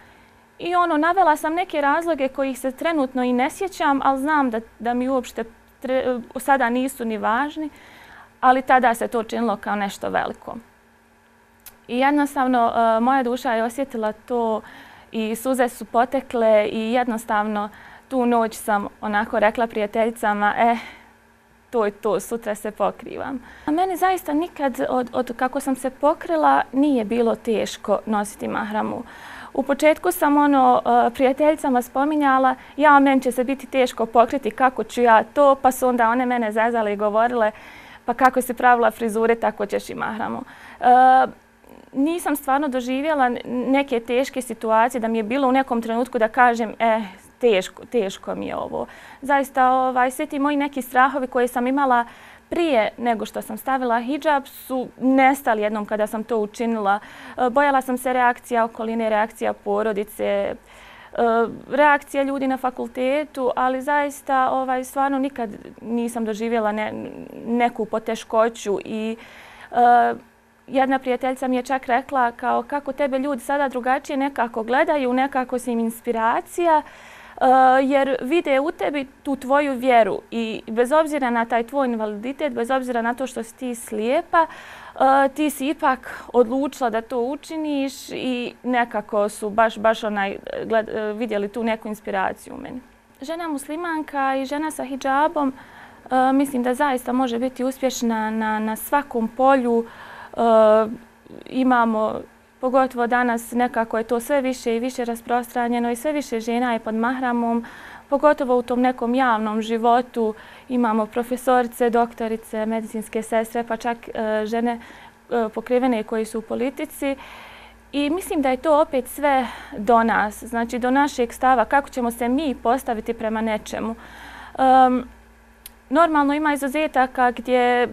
i ono, navela sam neke razloge kojih se trenutno i ne sjećam, ali znam da, da mi uopšte tre, sada nisu ni važni, ali tada se to činilo kao nešto veliko. I jednostavno uh, moja duša je osjetila to i suze su potekle i jednostavno tu noć sam onako rekla prijateljicama, eh, to je to, sutra se pokrivam. A meni zaista nikad od, od kako sam se pokrila nije bilo teško nositi mahramu. U početku sam ono eh, prijateljicama spominjala, ja, meni će se biti teško pokriti, kako ću ja to, pa su onda one mene zezale i govorile, pa kako si pravila frizure, tako ćeš i mahramu. E, nisam stvarno doživjela neke teške situacije da mi je bilo u nekom trenutku da kažem, eh, teško, teško mi je ovo. Zaista, ovaj, svi ti moji neki strahovi koje sam imala prije nego što sam stavila hijab su nestali jednom kada sam to učinila. Eh, bojala sam se reakcija okoline, reakcija porodice, eh, reakcija ljudi na fakultetu, ali zaista ovaj, stvarno nikad nisam doživjela ne, neku poteškoću i uh, jedna prijateljica mi je čak rekla kao kako tebe ljudi sada drugačije nekako gledaju, nekako si im inspiracija. Uh, jer vide u tebi tu tvoju vjeru i bez obzira na taj tvoj invaliditet, bez obzira na to što si ti slijepa, uh, ti si ipak odlučila da to učiniš i nekako su baš, baš onaj, gled, uh, vidjeli tu neku inspiraciju u meni. Žena muslimanka i žena sa hijabom mislim da zaista može biti uspješna na, na svakom polju. Uh, Eh, imamo Pogotovo danas nekako je to sve više i više rasprostranjeno i sve više žena je pod mahramom. Pogotovo u tom nekom javnom životu imamo profesorice, doktorice, medicinske sestre, pa čak e, žene e, pokrivene koji su u politici. I mislim da je to opet sve do nas, znači do našeg stava, kako ćemo se mi postaviti prema nečemu. Um, normalno ima izuzetaka gdje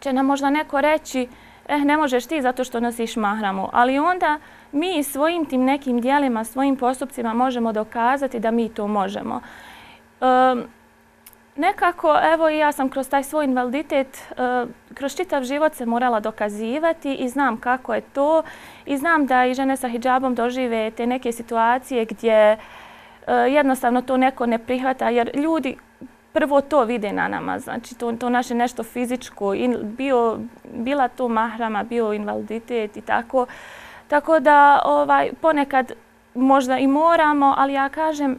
će nam možda neko reći eh, ne možeš ti zato što nosiš mahramu. Ali onda mi svojim tim nekim dijelima, svojim postupcima možemo dokazati da mi to možemo. Um, nekako, evo i ja sam kroz taj svoj invaliditet, uh, kroz čitav život se morala dokazivati i znam kako je to. I znam da i žene sa hijabom dožive te neke situacije gdje uh, jednostavno to neko ne prihvata jer ljudi prvo to vide na nama, znači to, to naše nešto fizičko, in, bio, bila to mahrama, bio invaliditet i tako. Tako da ovaj, ponekad možda i moramo, ali ja kažem,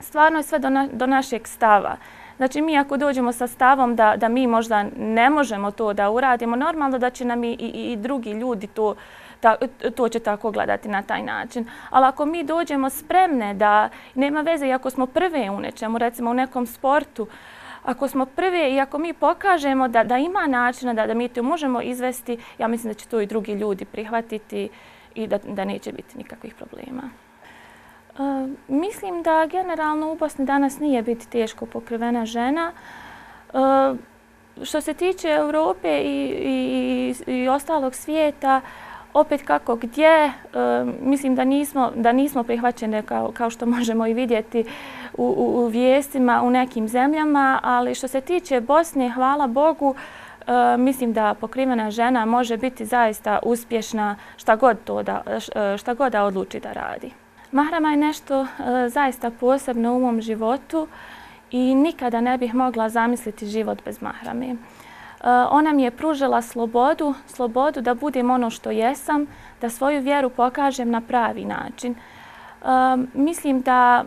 stvarno je sve do, na, do našeg stava. Znači mi ako dođemo sa stavom da, da mi možda ne možemo to da uradimo, normalno da će nam i, i, i drugi ljudi to uh, ta, to će tako gledati na taj način. Ali ako mi dođemo spremne da nema veze i ako smo prve u nečemu, recimo u nekom sportu, ako smo prve i ako mi pokažemo da, da ima načina da, da mi to možemo izvesti, ja mislim da će to i drugi ljudi prihvatiti i da, da neće biti nikakvih problema. Uh, mislim da generalno u Bosni danas nije biti teško pokrivena žena. Uh, što se tiče Europe i, i, i ostalog svijeta, uh, opet kako gdje, e, mislim da nismo, da nismo prihvaćene kao, kao što možemo i vidjeti u, u, u vijestima u nekim zemljama, ali što se tiče Bosne, hvala Bogu, e, mislim da pokrivena žena može biti zaista uspješna šta god, to da, e, šta god da odluči da radi. Mahrama je nešto zaista posebno u mom životu i nikada ne bih mogla zamisliti život bez mahrame. E, ona mi je pružila slobodu, slobodu da budem ono što jesam, da svoju vjeru pokažem na pravi način. E, mislim da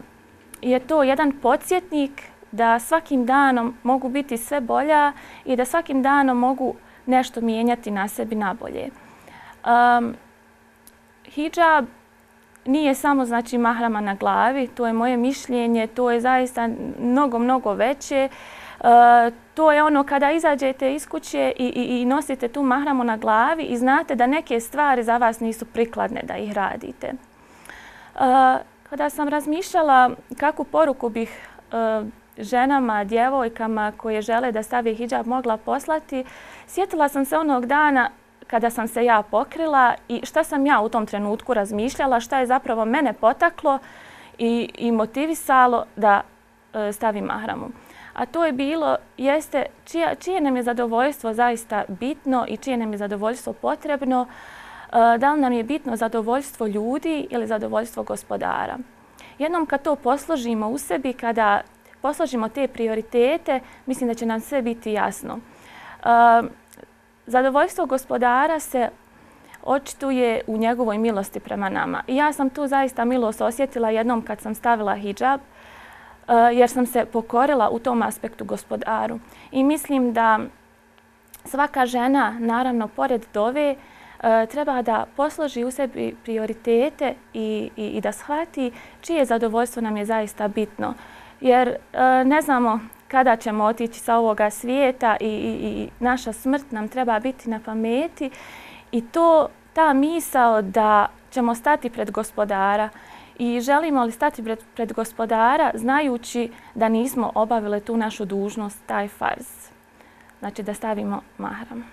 je to jedan podsjetnik da svakim danom mogu biti sve bolja i da svakim danom mogu nešto mijenjati na sebi na bolje. E, hijab nije samo znači mahrama na glavi, to je moje mišljenje, to je zaista mnogo, mnogo veće. Uh, E, to je ono kada izađete iz kuće i, i, i nosite tu mahramu na glavi i znate da neke stvari za vas nisu prikladne da ih radite. E, kada sam razmišljala kakvu poruku bih e, ženama, djevojkama koje žele da stave hijab mogla poslati, sjetila sam se onog dana kada sam se ja pokrila i šta sam ja u tom trenutku razmišljala, šta je zapravo mene potaklo i, i motivisalo da e, stavim mahramu. A to je bilo, jeste čija, čije nam je zadovoljstvo zaista bitno i čije nam je zadovoljstvo potrebno, e, da li nam je bitno zadovoljstvo ljudi ili zadovoljstvo gospodara. Jednom kad to posložimo u sebi, kada posložimo te prioritete, mislim da će nam sve biti jasno. E, zadovoljstvo gospodara se očituje u njegovoj milosti prema nama. I ja sam tu zaista milost osjetila jednom kad sam stavila hijab, Eh, jer sam se pokorila u tom aspektu gospodaru. I mislim da svaka žena, naravno, pored dove, eh, treba da posloži u sebi prioritete i, i, i da shvati čije zadovoljstvo nam je zaista bitno. Jer eh, ne znamo kada ćemo otići sa ovoga svijeta i, i, i naša smrt nam treba biti na pameti i to ta misao da ćemo stati pred gospodara i želimo li stati pred, pred gospodara znajući da nismo obavile tu našu dužnost, taj farz. Znači da stavimo mahram.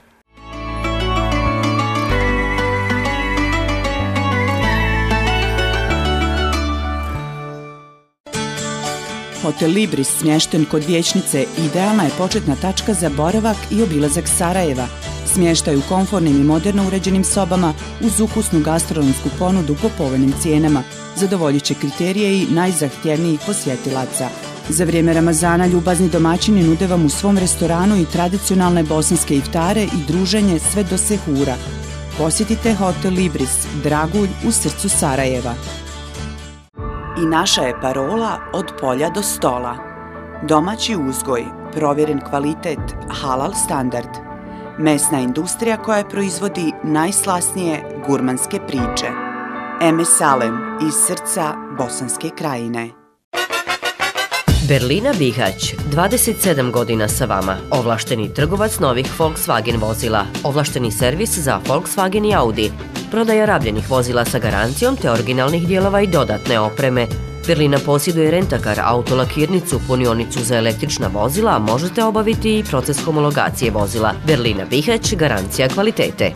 Hotel Libris smješten kod vječnice idealna je početna tačka za boravak i obilazak Sarajeva. Smještaj u komfornim i moderno uređenim sobama uz ukusnu gastronomsku ponudu po povoljnim cijenama. Zadovoljit će kriterije i najzahtjevnijih posjetilaca. Za vrijeme Ramazana ljubazni domaćini nude vam u svom restoranu i tradicionalne bosanske iftare i druženje sve do sehura. Posjetite Hotel Libris, Dragulj u srcu Sarajeva. I naša je parola od polja do stola. Domaći uzgoj, provjeren kvalitet, halal standard. Mesna industrija koja proizvodi najslasnije gurmanske priče. Eme Salem iz srca Bosanske krajine. Berlina Bihać, 27 godina sa vama, ovlašteni trgovac novih Volkswagen vozila, ovlašteni servis za Volkswagen i Audi, prodaja rabljenih vozila sa garancijom te originalnih dijelova i dodatne opreme. Berlina posjeduje rentakar, autolakirnicu, punionicu za električna vozila, a možete obaviti i proces homologacije vozila. Berlina Bihać, garancija kvalitete.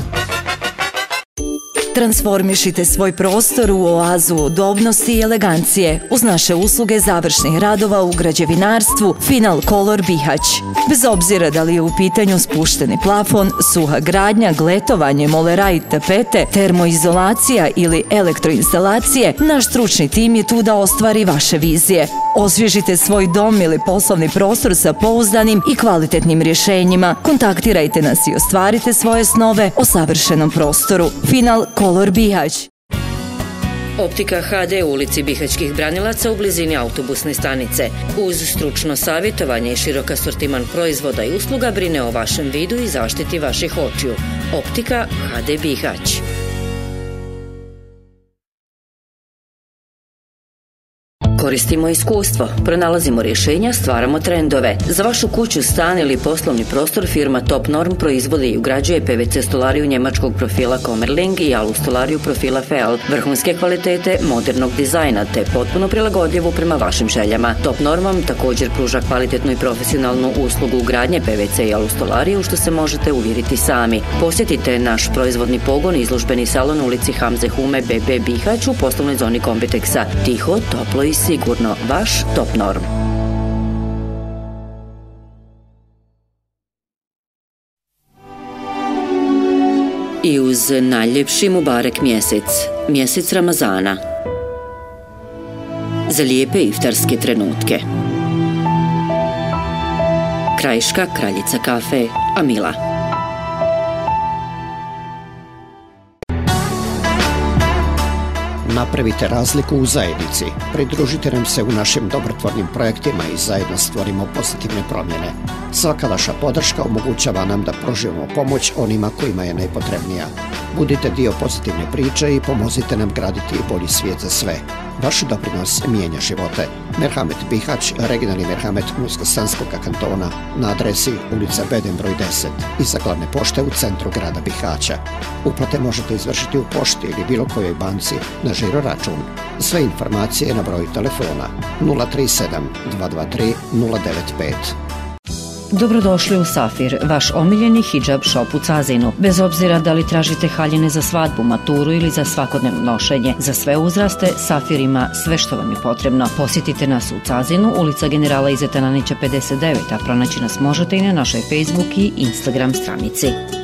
Transformišite svoj prostor u oazu udobnosti i elegancije uz naše usluge završnih radova u građevinarstvu Final Color Bihać. Bez obzira da li je u pitanju spušteni plafon, suha gradnja, gletovanje, molera i tapete, termoizolacija ili elektroinstalacije, naš stručni tim je tu da ostvari vaše vizije. Osvježite svoj dom ili poslovni prostor sa pouzdanim i kvalitetnim rješenjima. Kontaktirajte nas i ostvarite svoje snove o savršenom prostoru. Final Kolor Bihać. Optika HD u ulici Bihaćkih branilaca u blizini autobusne stanice. Uz stručno savjetovanje i širok asortiman proizvoda i usluga brine o vašem vidu i zaštiti vaših očiju. Optika HD Bihać. Koristimo iskustvo, pronalazimo rješenja, stvaramo trendove. Za vašu kuću, stan ili poslovni prostor firma Top Norm proizvodi i ugrađuje PVC stolariju njemačkog profila Kommerling i alu stolariju profila Feal, vrhunske kvalitete, modernog dizajna te potpuno prilagodljivu prema vašim željama. Top Norm vam također pruža kvalitetnu i profesionalnu uslugu ugradnje PVC i alu stolariju što se možete uvjeriti sami. Posjetite naš proizvodni pogon i izlužbeni salon u ulici Hamze Hume BB Bihać u poslovnoj zoni Kompeteksa. Tiho, toplo i sigurno vaš Top Norm. I uz najljepši Mubarek mjesec, mjesec Ramazana. Za lijepe iftarske trenutke. Krajiška kraljica kafe Amila. Napravite razliku u zajednici. Pridružite nam se u našim dobrotvornim projektima i zajedno stvorimo pozitivne promjene. Svaka vaša podrška omogućava nam da proživamo pomoć onima kojima je najpotrebnija. Budite dio pozitivne priče i pomozite nam graditi bolji svijet za sve. Vaš doprinos mijenja živote. Merhamet Bihać, regionalni Merhamet Muskosanskog kantona na adresi ulica Beden broj 10 iza glavne pošte u centru grada Bihaća. Uplate možete izvršiti u pošti ili bilo kojoj banci na žiro račun. Sve informacije na broju telefona 037 223 095. Dobrodošli u Safir, vaš omiljeni hijab shop u Cazinu. Bez obzira da li tražite haljine za svadbu, maturu ili za svakodnevno nošenje, za sve uzraste Safir ima sve što vam je potrebno. Posjetite nas u Cazinu, ulica generala Izetananića 59, a pronaći nas možete i na našoj Facebook i Instagram stranici.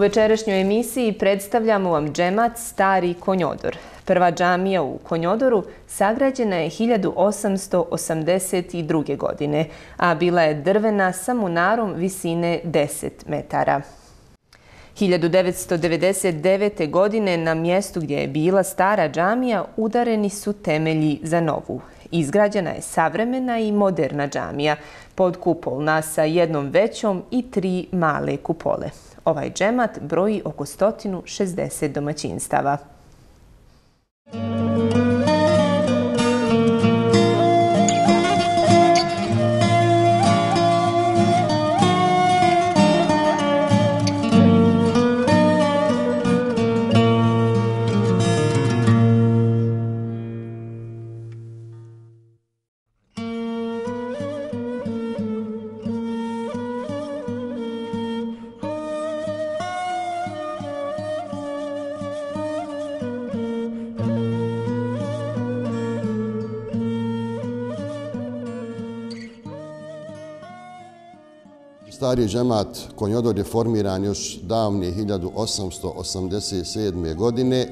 Večerašnjoj emisiji predstavljamo vam džemat Stari Konjodor. Prva džamija u Konjodoru sagrađena je 1882. godine, a bila je drvena sa munarom visine 10 metara. 1999. godine na mjestu gdje je bila stara džamija udareni su temelji za novu. Izgrađena je savremena i moderna džamija, podkupolna sa jednom većom i tri male kupole. Ovaj džemat broji oko 160 domaćinstava. Stari džemat Konjodor je formiran još davne 1887. godine,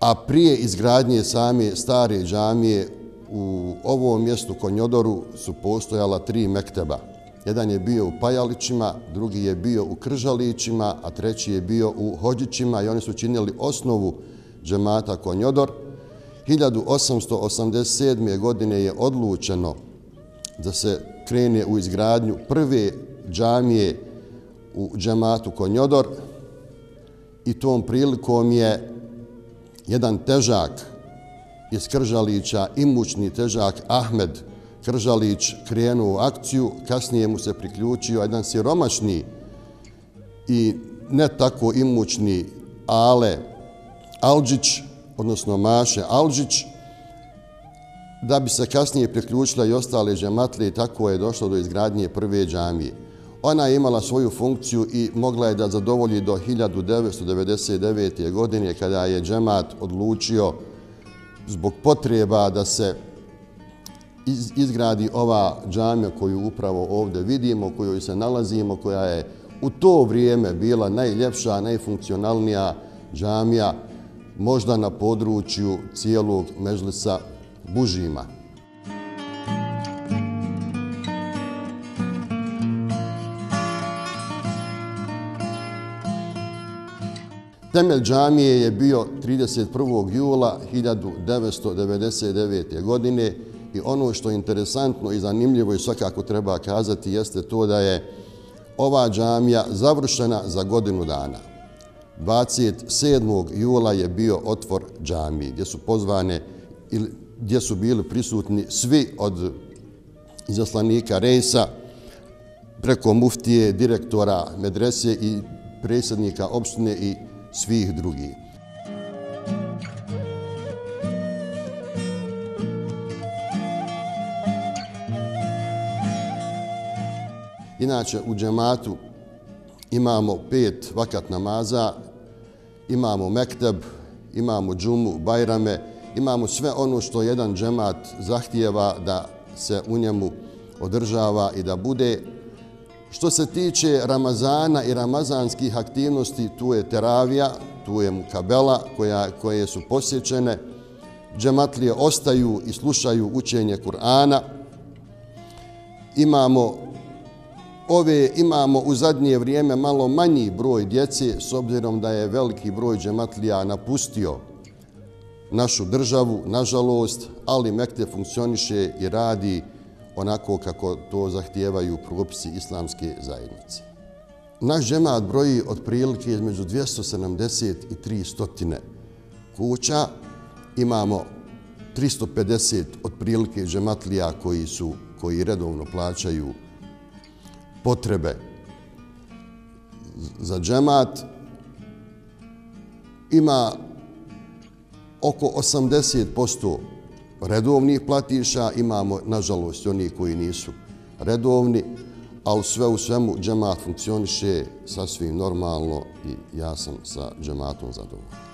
a prije izgradnje same stare džamije u ovom mjestu Konjodoru su postojala tri mekteba. Jedan je bio u Pajalićima, drugi je bio u Kržalićima, a treći je bio u Hođićima i oni su činili osnovu džemata Konjodor. 1887. godine je odlučeno da se krene u izgradnju prve džamije u džamatu Konjodor i tom prilikom je jedan težak iz Kržalića, imućni težak Ahmed Kržalić krenuo u akciju, kasnije mu se priključio jedan siromašni i ne tako imućni Ale Alđić, odnosno Maše Alđić, da bi se kasnije priključila i ostale džematlije i tako je došlo do izgradnje prve džamije. Ona je imala svoju funkciju i mogla je da zadovolji do 1999. godine kada je džemat odlučio zbog potreba da se izgradi ova džamija koju upravo ovdje vidimo, koju se nalazimo, koja je u to vrijeme bila najljepša, najfunkcionalnija džamija možda na području cijelog Mežlisa bužima. Temelj džamije je bio 31. jula 1999. godine i ono što je interesantno i zanimljivo i svakako treba kazati jeste to da je ova džamija završena za godinu dana. 27. jula je bio otvor džamije gdje su pozvane ili gdje su bili prisutni svi od izaslanika rejsa preko muftije, direktora medrese i predsjednika opštine i svih drugih. Inače, u džematu imamo pet vakat namaza, imamo mekteb, imamo džumu, bajrame, imamo sve ono što jedan džemat zahtijeva da se u njemu održava i da bude. Što se tiče Ramazana i ramazanskih aktivnosti, tu je teravija, tu je mukabela koja, koje su posjećene. Džematlije ostaju i slušaju učenje Kur'ana. Imamo ove imamo u zadnje vrijeme malo manji broj djece s obzirom da je veliki broj džematlija napustio našu državu, nažalost, ali Mekte funkcioniše i radi onako kako to zahtijevaju propisi islamske zajednice. Naš džemat broji otprilike između 270 i 300 kuća. Imamo 350 otprilike džematlija koji su koji redovno plaćaju potrebe za džemat. Ima oko 80% redovnih platiša, imamo, nažalost, oni koji nisu redovni, ali sve u svemu džemat funkcioniše sasvim normalno i ja sam sa džematom zadovoljan.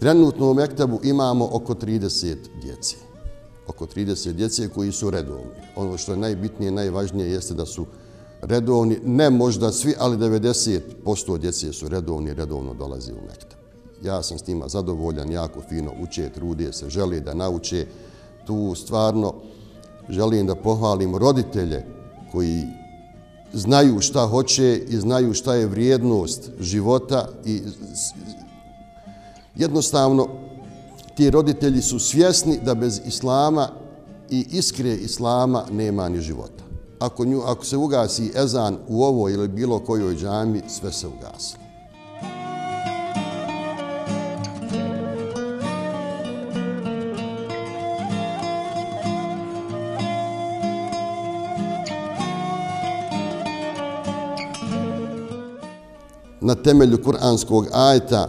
Trenutno u Mektebu imamo oko 30 djece. Oko 30 djece koji su redovni. Ono što je najbitnije, najvažnije jeste da su redovni, ne možda svi, ali 90% djece su redovni i redovno dolaze u Mektab. Ja sam s njima zadovoljan, jako fino uče, trudije se, želi da nauče. Tu stvarno želim da pohvalim roditelje koji znaju šta hoće i znaju šta je vrijednost života i jednostavno ti roditelji su svjesni da bez islama i iskre islama nema ni života. Ako, nju, ako se ugasi ezan u ovo ili bilo kojoj džami, sve se ugasi. Na temelju kuranskog ajta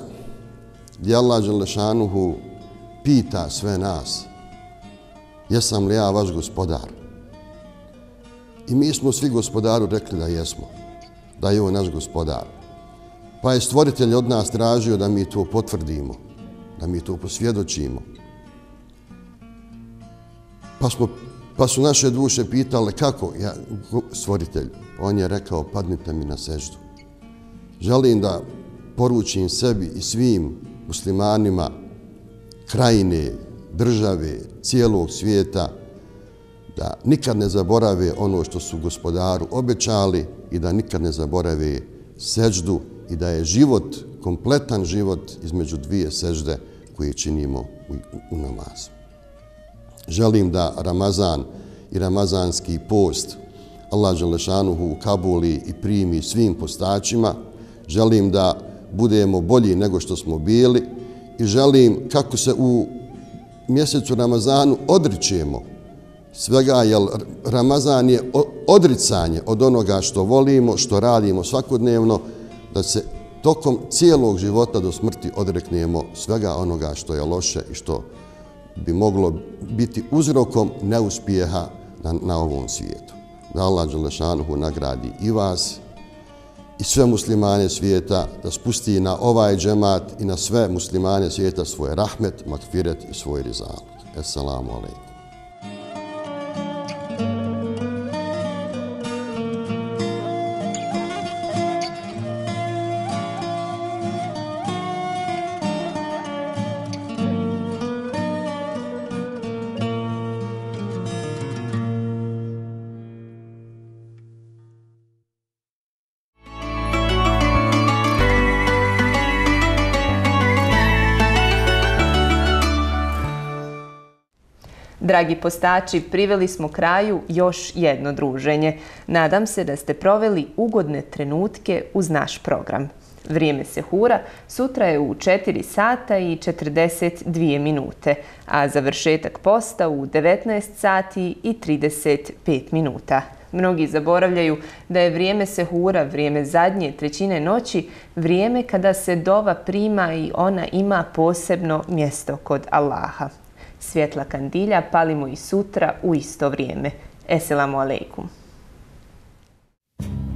gdje Allah Želešanuhu pita sve nas jesam li ja vaš gospodar? I mi smo svi gospodaru rekli da jesmo, da je on naš gospodar. Pa je stvoritelj od nas tražio da mi to potvrdimo, da mi to posvjedočimo. Pa, smo, pa su naše duše pitale kako, ja, stvoritelj, on je rekao padnite mi na seždu. Želim da poručim sebi i svim muslimanima krajine, države, cijelog svijeta, da nikad ne zaborave ono što su gospodaru obećali i da nikad ne zaborave seždu i da je život, kompletan život između dvije sežde koje činimo u, u namazu. Želim da Ramazan i Ramazanski post Allah Želešanuhu u Kabuli i primi svim postačima. Želim da budemo bolji nego što smo bili i želim kako se u mjesecu Ramazanu odričemo svega, jer Ramazan je odricanje od onoga što volimo, što radimo svakodnevno, da se tokom cijelog života do smrti odreknemo svega onoga što je loše i što bi moglo biti uzrokom neuspjeha na, na ovom svijetu. Da Allah Đelešanuhu nagradi i vas i sve muslimane svijeta, da spusti na ovaj džemat i na sve muslimane svijeta svoj rahmet, makfiret i svoj rizal. Esselamu alaikum. Dragi postači, priveli smo kraju još jedno druženje. Nadam se da ste proveli ugodne trenutke uz naš program. Vrijeme se hura, sutra je u 4 sata i 42 minute, a završetak posta u 19 sati i 35 minuta. Mnogi zaboravljaju da je vrijeme se hura, vrijeme zadnje trećine noći, vrijeme kada se dova prima i ona ima posebno mjesto kod Allaha svjetla kandilja palimo i sutra u isto vrijeme. Esselamu alaikum. Thank you.